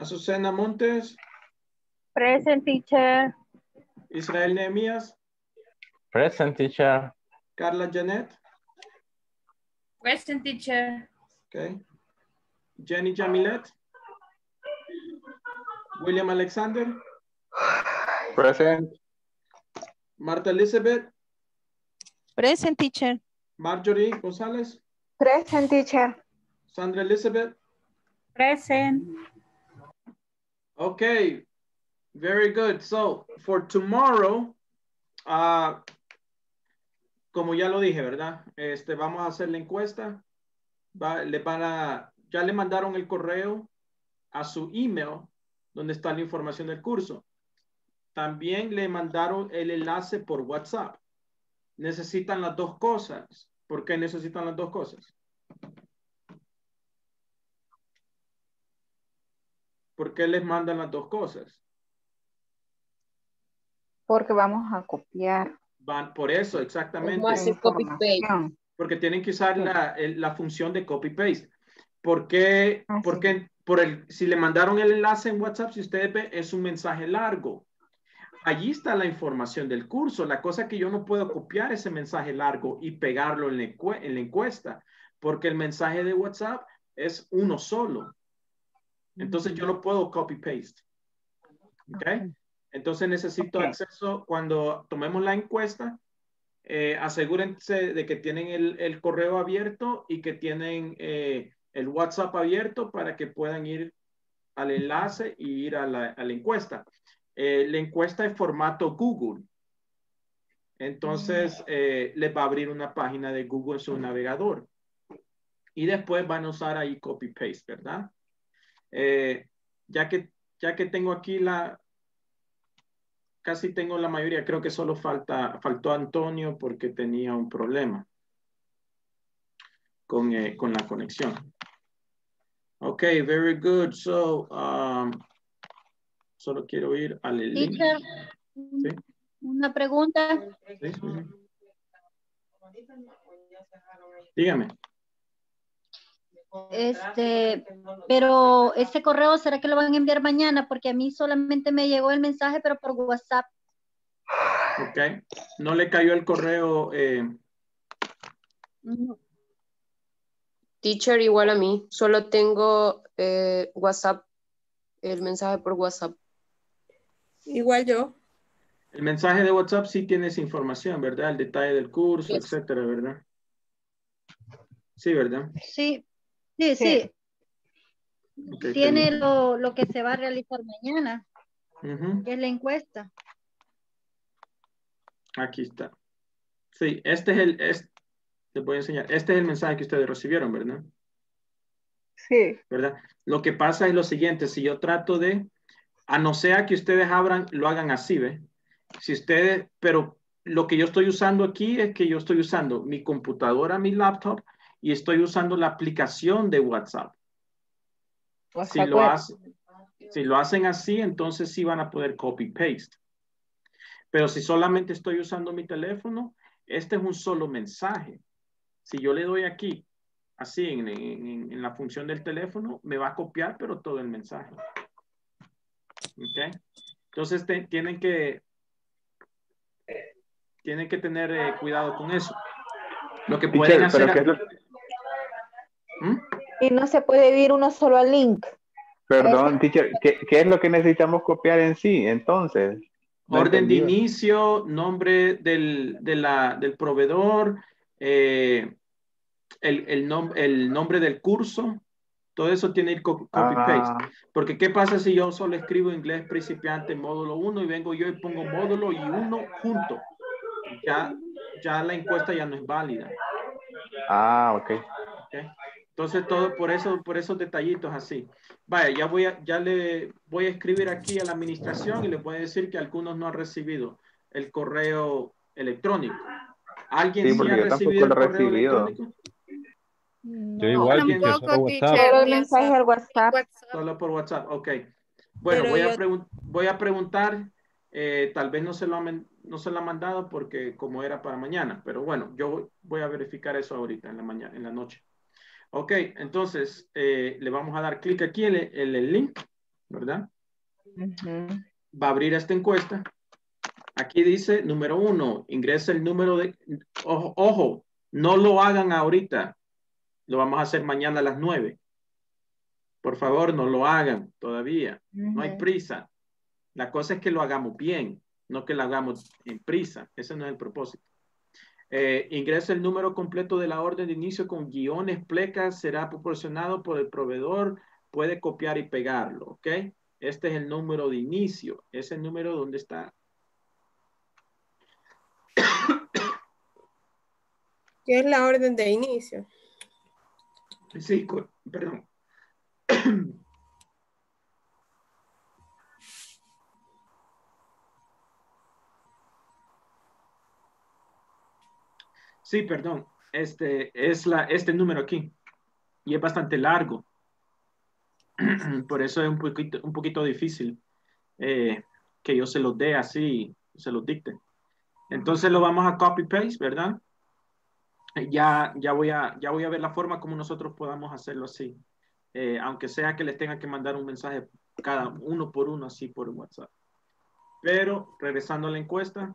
Azucena Montes, Present teacher. Israel Nehemías, Present teacher. Carla Janet, Present teacher. okay, Jenny Jamilet, William Alexander, Present. Marta Elizabeth, Present teacher. Marjorie González, Present teacher. Sandra Elizabeth. Present. Okay, very good. So for tomorrow, uh, como ya lo dije, ¿verdad? Este, vamos a hacer la encuesta. Va- le ya le mandaron el correo a su email donde está la información del curso. También le mandaron el enlace por WhatsApp. Necesitan las dos cosas. ¿Por qué necesitan las dos cosas? ¿Por qué les mandan las dos cosas? Porque vamos a copiar. Van por eso, exactamente. Hacer copy paste. Porque tienen que usar la, el- la función de copy-paste. ¿Por qué? Ah, Porque por el, si le mandaron el enlace en WhatsApp, si ustedes ven, es un mensaje largo. Allí está la información del curso. La cosa es que yo no puedo copiar ese mensaje largo y pegarlo en la, en la encuesta. porque el mensaje de WhatsApp es uno solo. Entonces yo lo puedo copy paste. ¿Ok? Entonces necesito acceso cuando tomemos la encuesta. Eh, asegúrense de que tienen el, correo abierto y que tienen eh, el WhatsApp abierto para que puedan ir al enlace y ir a la, encuesta. Eh, la encuesta es formato Google. Entonces, les va a abrir una página de Google en su navegador. Y después van a usar ahí copy-paste, ¿verdad? ya, que, ya que tengo aquí la, casi tengo la mayoría. Creo que solo falta, faltó Antonio porque tenía un problema con, eh, con la conexión. Ok, very good. So, um, solo quiero ir al link. una pregunta. Dígame. Este, pero ese correo, ¿será que lo van a enviar mañana? Porque a mí solamente me llegó el mensaje, pero por WhatsApp. Ok. ¿No le cayó el correo? Eh? Teacher igual a mí. Solo tengo eh, WhatsApp, el mensaje por WhatsApp. Igual yo. El mensaje de WhatsApp sí tienes información, ¿verdad? El detalle del curso, etcétera, ¿verdad? Sí, ¿verdad? Sí, Sí, sí. Tiene lo, lo, que se va a realizar mañana, que es la encuesta. Aquí está. Sí, este es el, este, les voy a enseñar, este es el mensaje que ustedes recibieron, ¿verdad? Sí. ¿Verdad? Lo que pasa es lo siguiente, si yo trato de, a no ser que ustedes abran, lo hagan así, ¿ve? Si ustedes, pero lo que yo estoy usando aquí es que yo estoy usando mi computadora, mi laptop, y estoy usando la aplicación de WhatsApp. Si lo, si lo hacen así, entonces sí van a poder copy-paste. Pero si solamente estoy usando mi teléfono, este es un solo mensaje. Si yo le doy aquí, así en, en, la función del teléfono, me va a copiar, pero todo el mensaje. ¿Ok? Entonces tienen que tienen que tener eh, cuidado con eso. Lo que pueden hacer... Y no se puede ir uno solo al link. Perdón, teacher, ¿qué, es lo que necesitamos copiar en sí, entonces? Orden de inicio, nombre del, del proveedor, eh, el, el, nombre del curso, todo eso tiene que ir copy-paste. Ah. Porque ¿qué pasa si yo solo escribo inglés principiante módulo 1 y vengo yo y pongo módulo y uno junto? Ya, ya la encuesta ya no es válida. Ah, ok. okay. Entonces, todo por eso, por esos detallitos así. Vaya, ya voy a, ya le voy a escribir aquí a la administración y le voy a decir que algunos no han recibido el correo electrónico. ¿Alguien sí, ha recibido el correo electrónico? yo igual, que solo WhatsApp. mensaje al WhatsApp. Solo por WhatsApp, ok. Bueno, voy, a voy a preguntar, eh, tal vez no se, lo no se lo ha mandado porque como era para mañana, pero bueno, yo voy a verificar eso ahorita en la mañana, en la noche. Ok, entonces eh, le vamos a dar clic aquí en el, link, ¿verdad? Va a abrir esta encuesta. Aquí dice número uno, ingresa el número de, ojo, no lo hagan ahorita, lo vamos a hacer mañana a las nueve. Por favor, no lo hagan todavía, no hay prisa. La cosa es que lo hagamos bien, no que lo hagamos en prisa, ese no es el propósito. Eh, ingresa el número completo de la orden de inicio con guiones, plecas, será proporcionado por el proveedor, puede copiar y pegarlo, ¿ok? Este es el número de inicio, es el número donde está. ¿Qué es la orden de inicio? Sí, perdón. Sí, perdón. Este es la, este número aquí. Y es bastante largo. Por eso es un poquito, un poquito difícil eh, que yo se los dé así, se los dicte. Entonces lo vamos a copy paste, ¿verdad? Ya, ya, voy a, ya voy a ver la forma como nosotros podamos hacerlo así. Eh, aunque sea que les tenga que mandar un mensaje cada uno por uno así por WhatsApp. Pero regresando a la encuesta,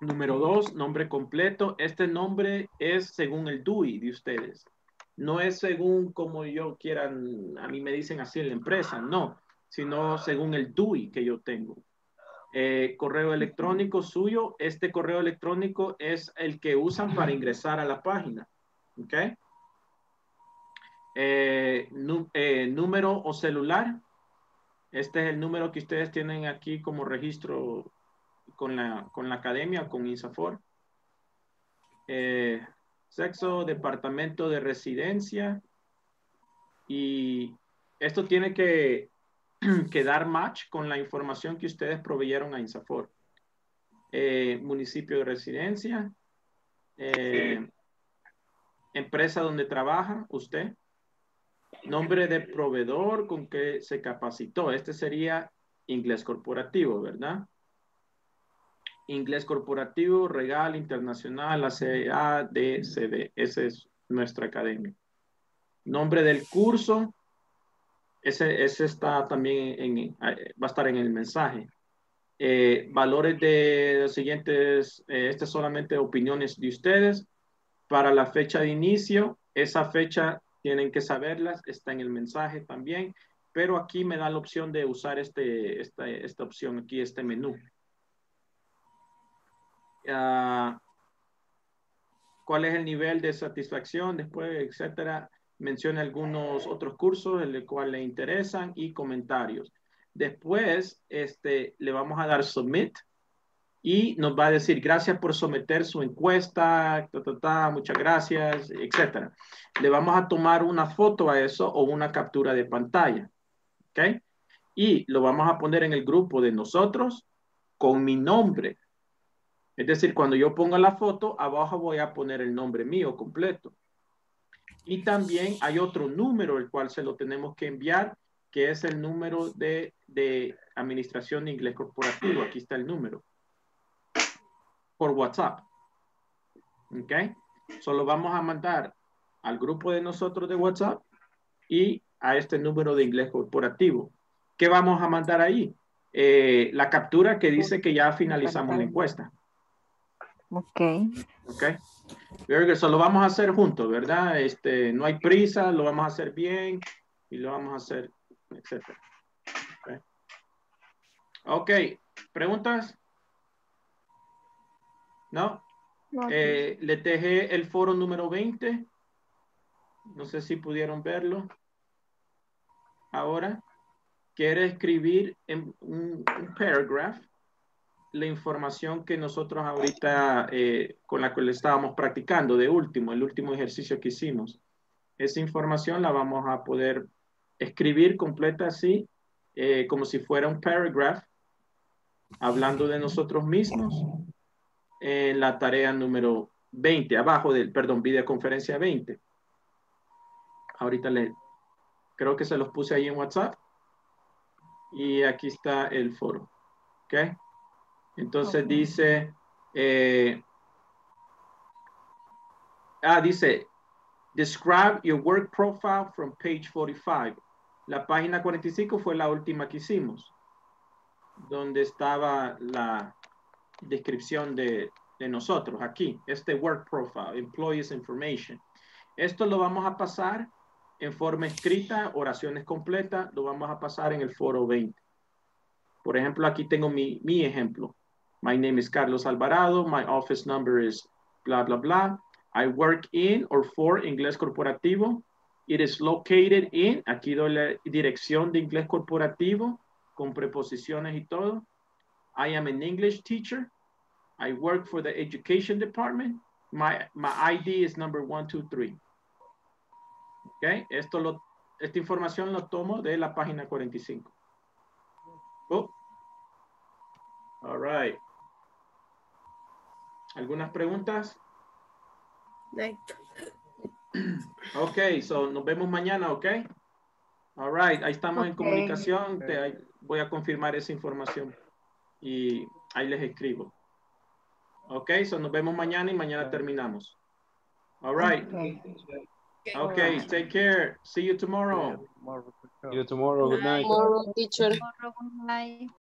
Número dos, nombre completo. Este nombre es según el DUI de ustedes. No es según como yo quieran, a mí me dicen así en la empresa, no, sino según el DUI que yo tengo. Eh, correo electrónico suyo, este correo electrónico es el que usan para ingresar a la página. ¿Ok? Eh, eh, número o celular. Este es el número que ustedes tienen aquí como registro con la, con la academia con INSAFOR. Eh, sexo, departamento de residencia. Y esto tiene que, que, dar match con la información que ustedes proveyeron a INSAFOR. municipio de residencia. Empresa donde trabaja usted Nombre de proveedor con que se capacitó. Este sería inglés corporativo, ¿verdad? Inglés corporativo, regal, internacional, ACA, DCD. Esa es nuestra academia. Nombre del curso. Ese, ese está también en, va a estar en el mensaje. Eh, valores de los siguientes, eh, estas solamente opiniones de ustedes. Para la fecha de inicio, esa fecha tienen que saberlas, está en el mensaje también, pero aquí me da la opción de usar este, esta, esta opción aquí, este menú. Ah, ¿Cuál es el nivel de satisfacción? Después, etcétera. Menciona algunos otros cursos en los cuales le interesan y comentarios. Después, este, le vamos a dar submit y nos va a decir gracias por someter su encuesta, muchas gracias, etcétera. Le vamos a tomar una foto a eso o una captura de pantalla, ¿ok? Y lo vamos a poner en el grupo de nosotros con mi nombre. Es decir, cuando yo ponga la foto, abajo voy a poner el nombre mío completo. Y también hay otro número el cual se lo tenemos que enviar, que es el número de, de administración de inglés corporativo. Aquí está el número por WhatsApp. ¿Ok? Solo vamos a mandar al grupo de nosotros de WhatsApp y a este número de inglés corporativo. ¿Qué vamos a mandar ahí? Eh, la captura que dice que ya finalizamos la encuesta. Ok. Ok. Very good. So lo vamos a hacer juntos, ¿verdad? Este, no hay prisa, lo vamos a hacer bien y lo vamos a hacer, etc. Ok. okay. ¿Preguntas? ¿no? Eh, le dejé el foro número 20. No sé si pudieron verlo. Ahora, quiere escribir en un, paragraph la información que nosotros ahorita eh, con la le estábamos practicando de último, el último ejercicio que hicimos. Esa información la vamos a poder escribir completa así, eh, como si fuera un paragraph, hablando de nosotros mismos en la tarea número 20, abajo del, perdón, videoconferencia 20. Ahorita le, creo que se los puse ahí en WhatsApp. Y aquí está el foro. ¿Ok? Entonces dice, eh, ah, dice, describe your work profile from page 45. La página 45 fue la última que hicimos, donde estaba la, descripción de, de nosotros aquí, este work profile, employees information. Esto lo vamos a pasar en forma escrita, oraciones completas, lo vamos a pasar en el foro 20. Por ejemplo, aquí tengo mi, mi ejemplo. My name is Carlos Alvarado. My office number is blah, blah, blah. I work in or for inglés corporativo. It is located in, aquí doy la dirección de inglés corporativo con preposiciones y todo. I am an English teacher. I work for the education department. My, my ID is number one, two, three. Okay, esto lo, esta información lo tomo de la página 45. Oh. All right. ¿Algunas preguntas? Ok, so nos vemos mañana, ok? All right, ahí estamos okay. en comunicación. Te, voy a confirmar esa información y ahí les escribo. Ok, so nos vemos mañana y mañana terminamos. All right. Okay, take care. See you tomorrow. See you tomorrow. Good night. Tomorrow, teacher. Tomorrow, good night.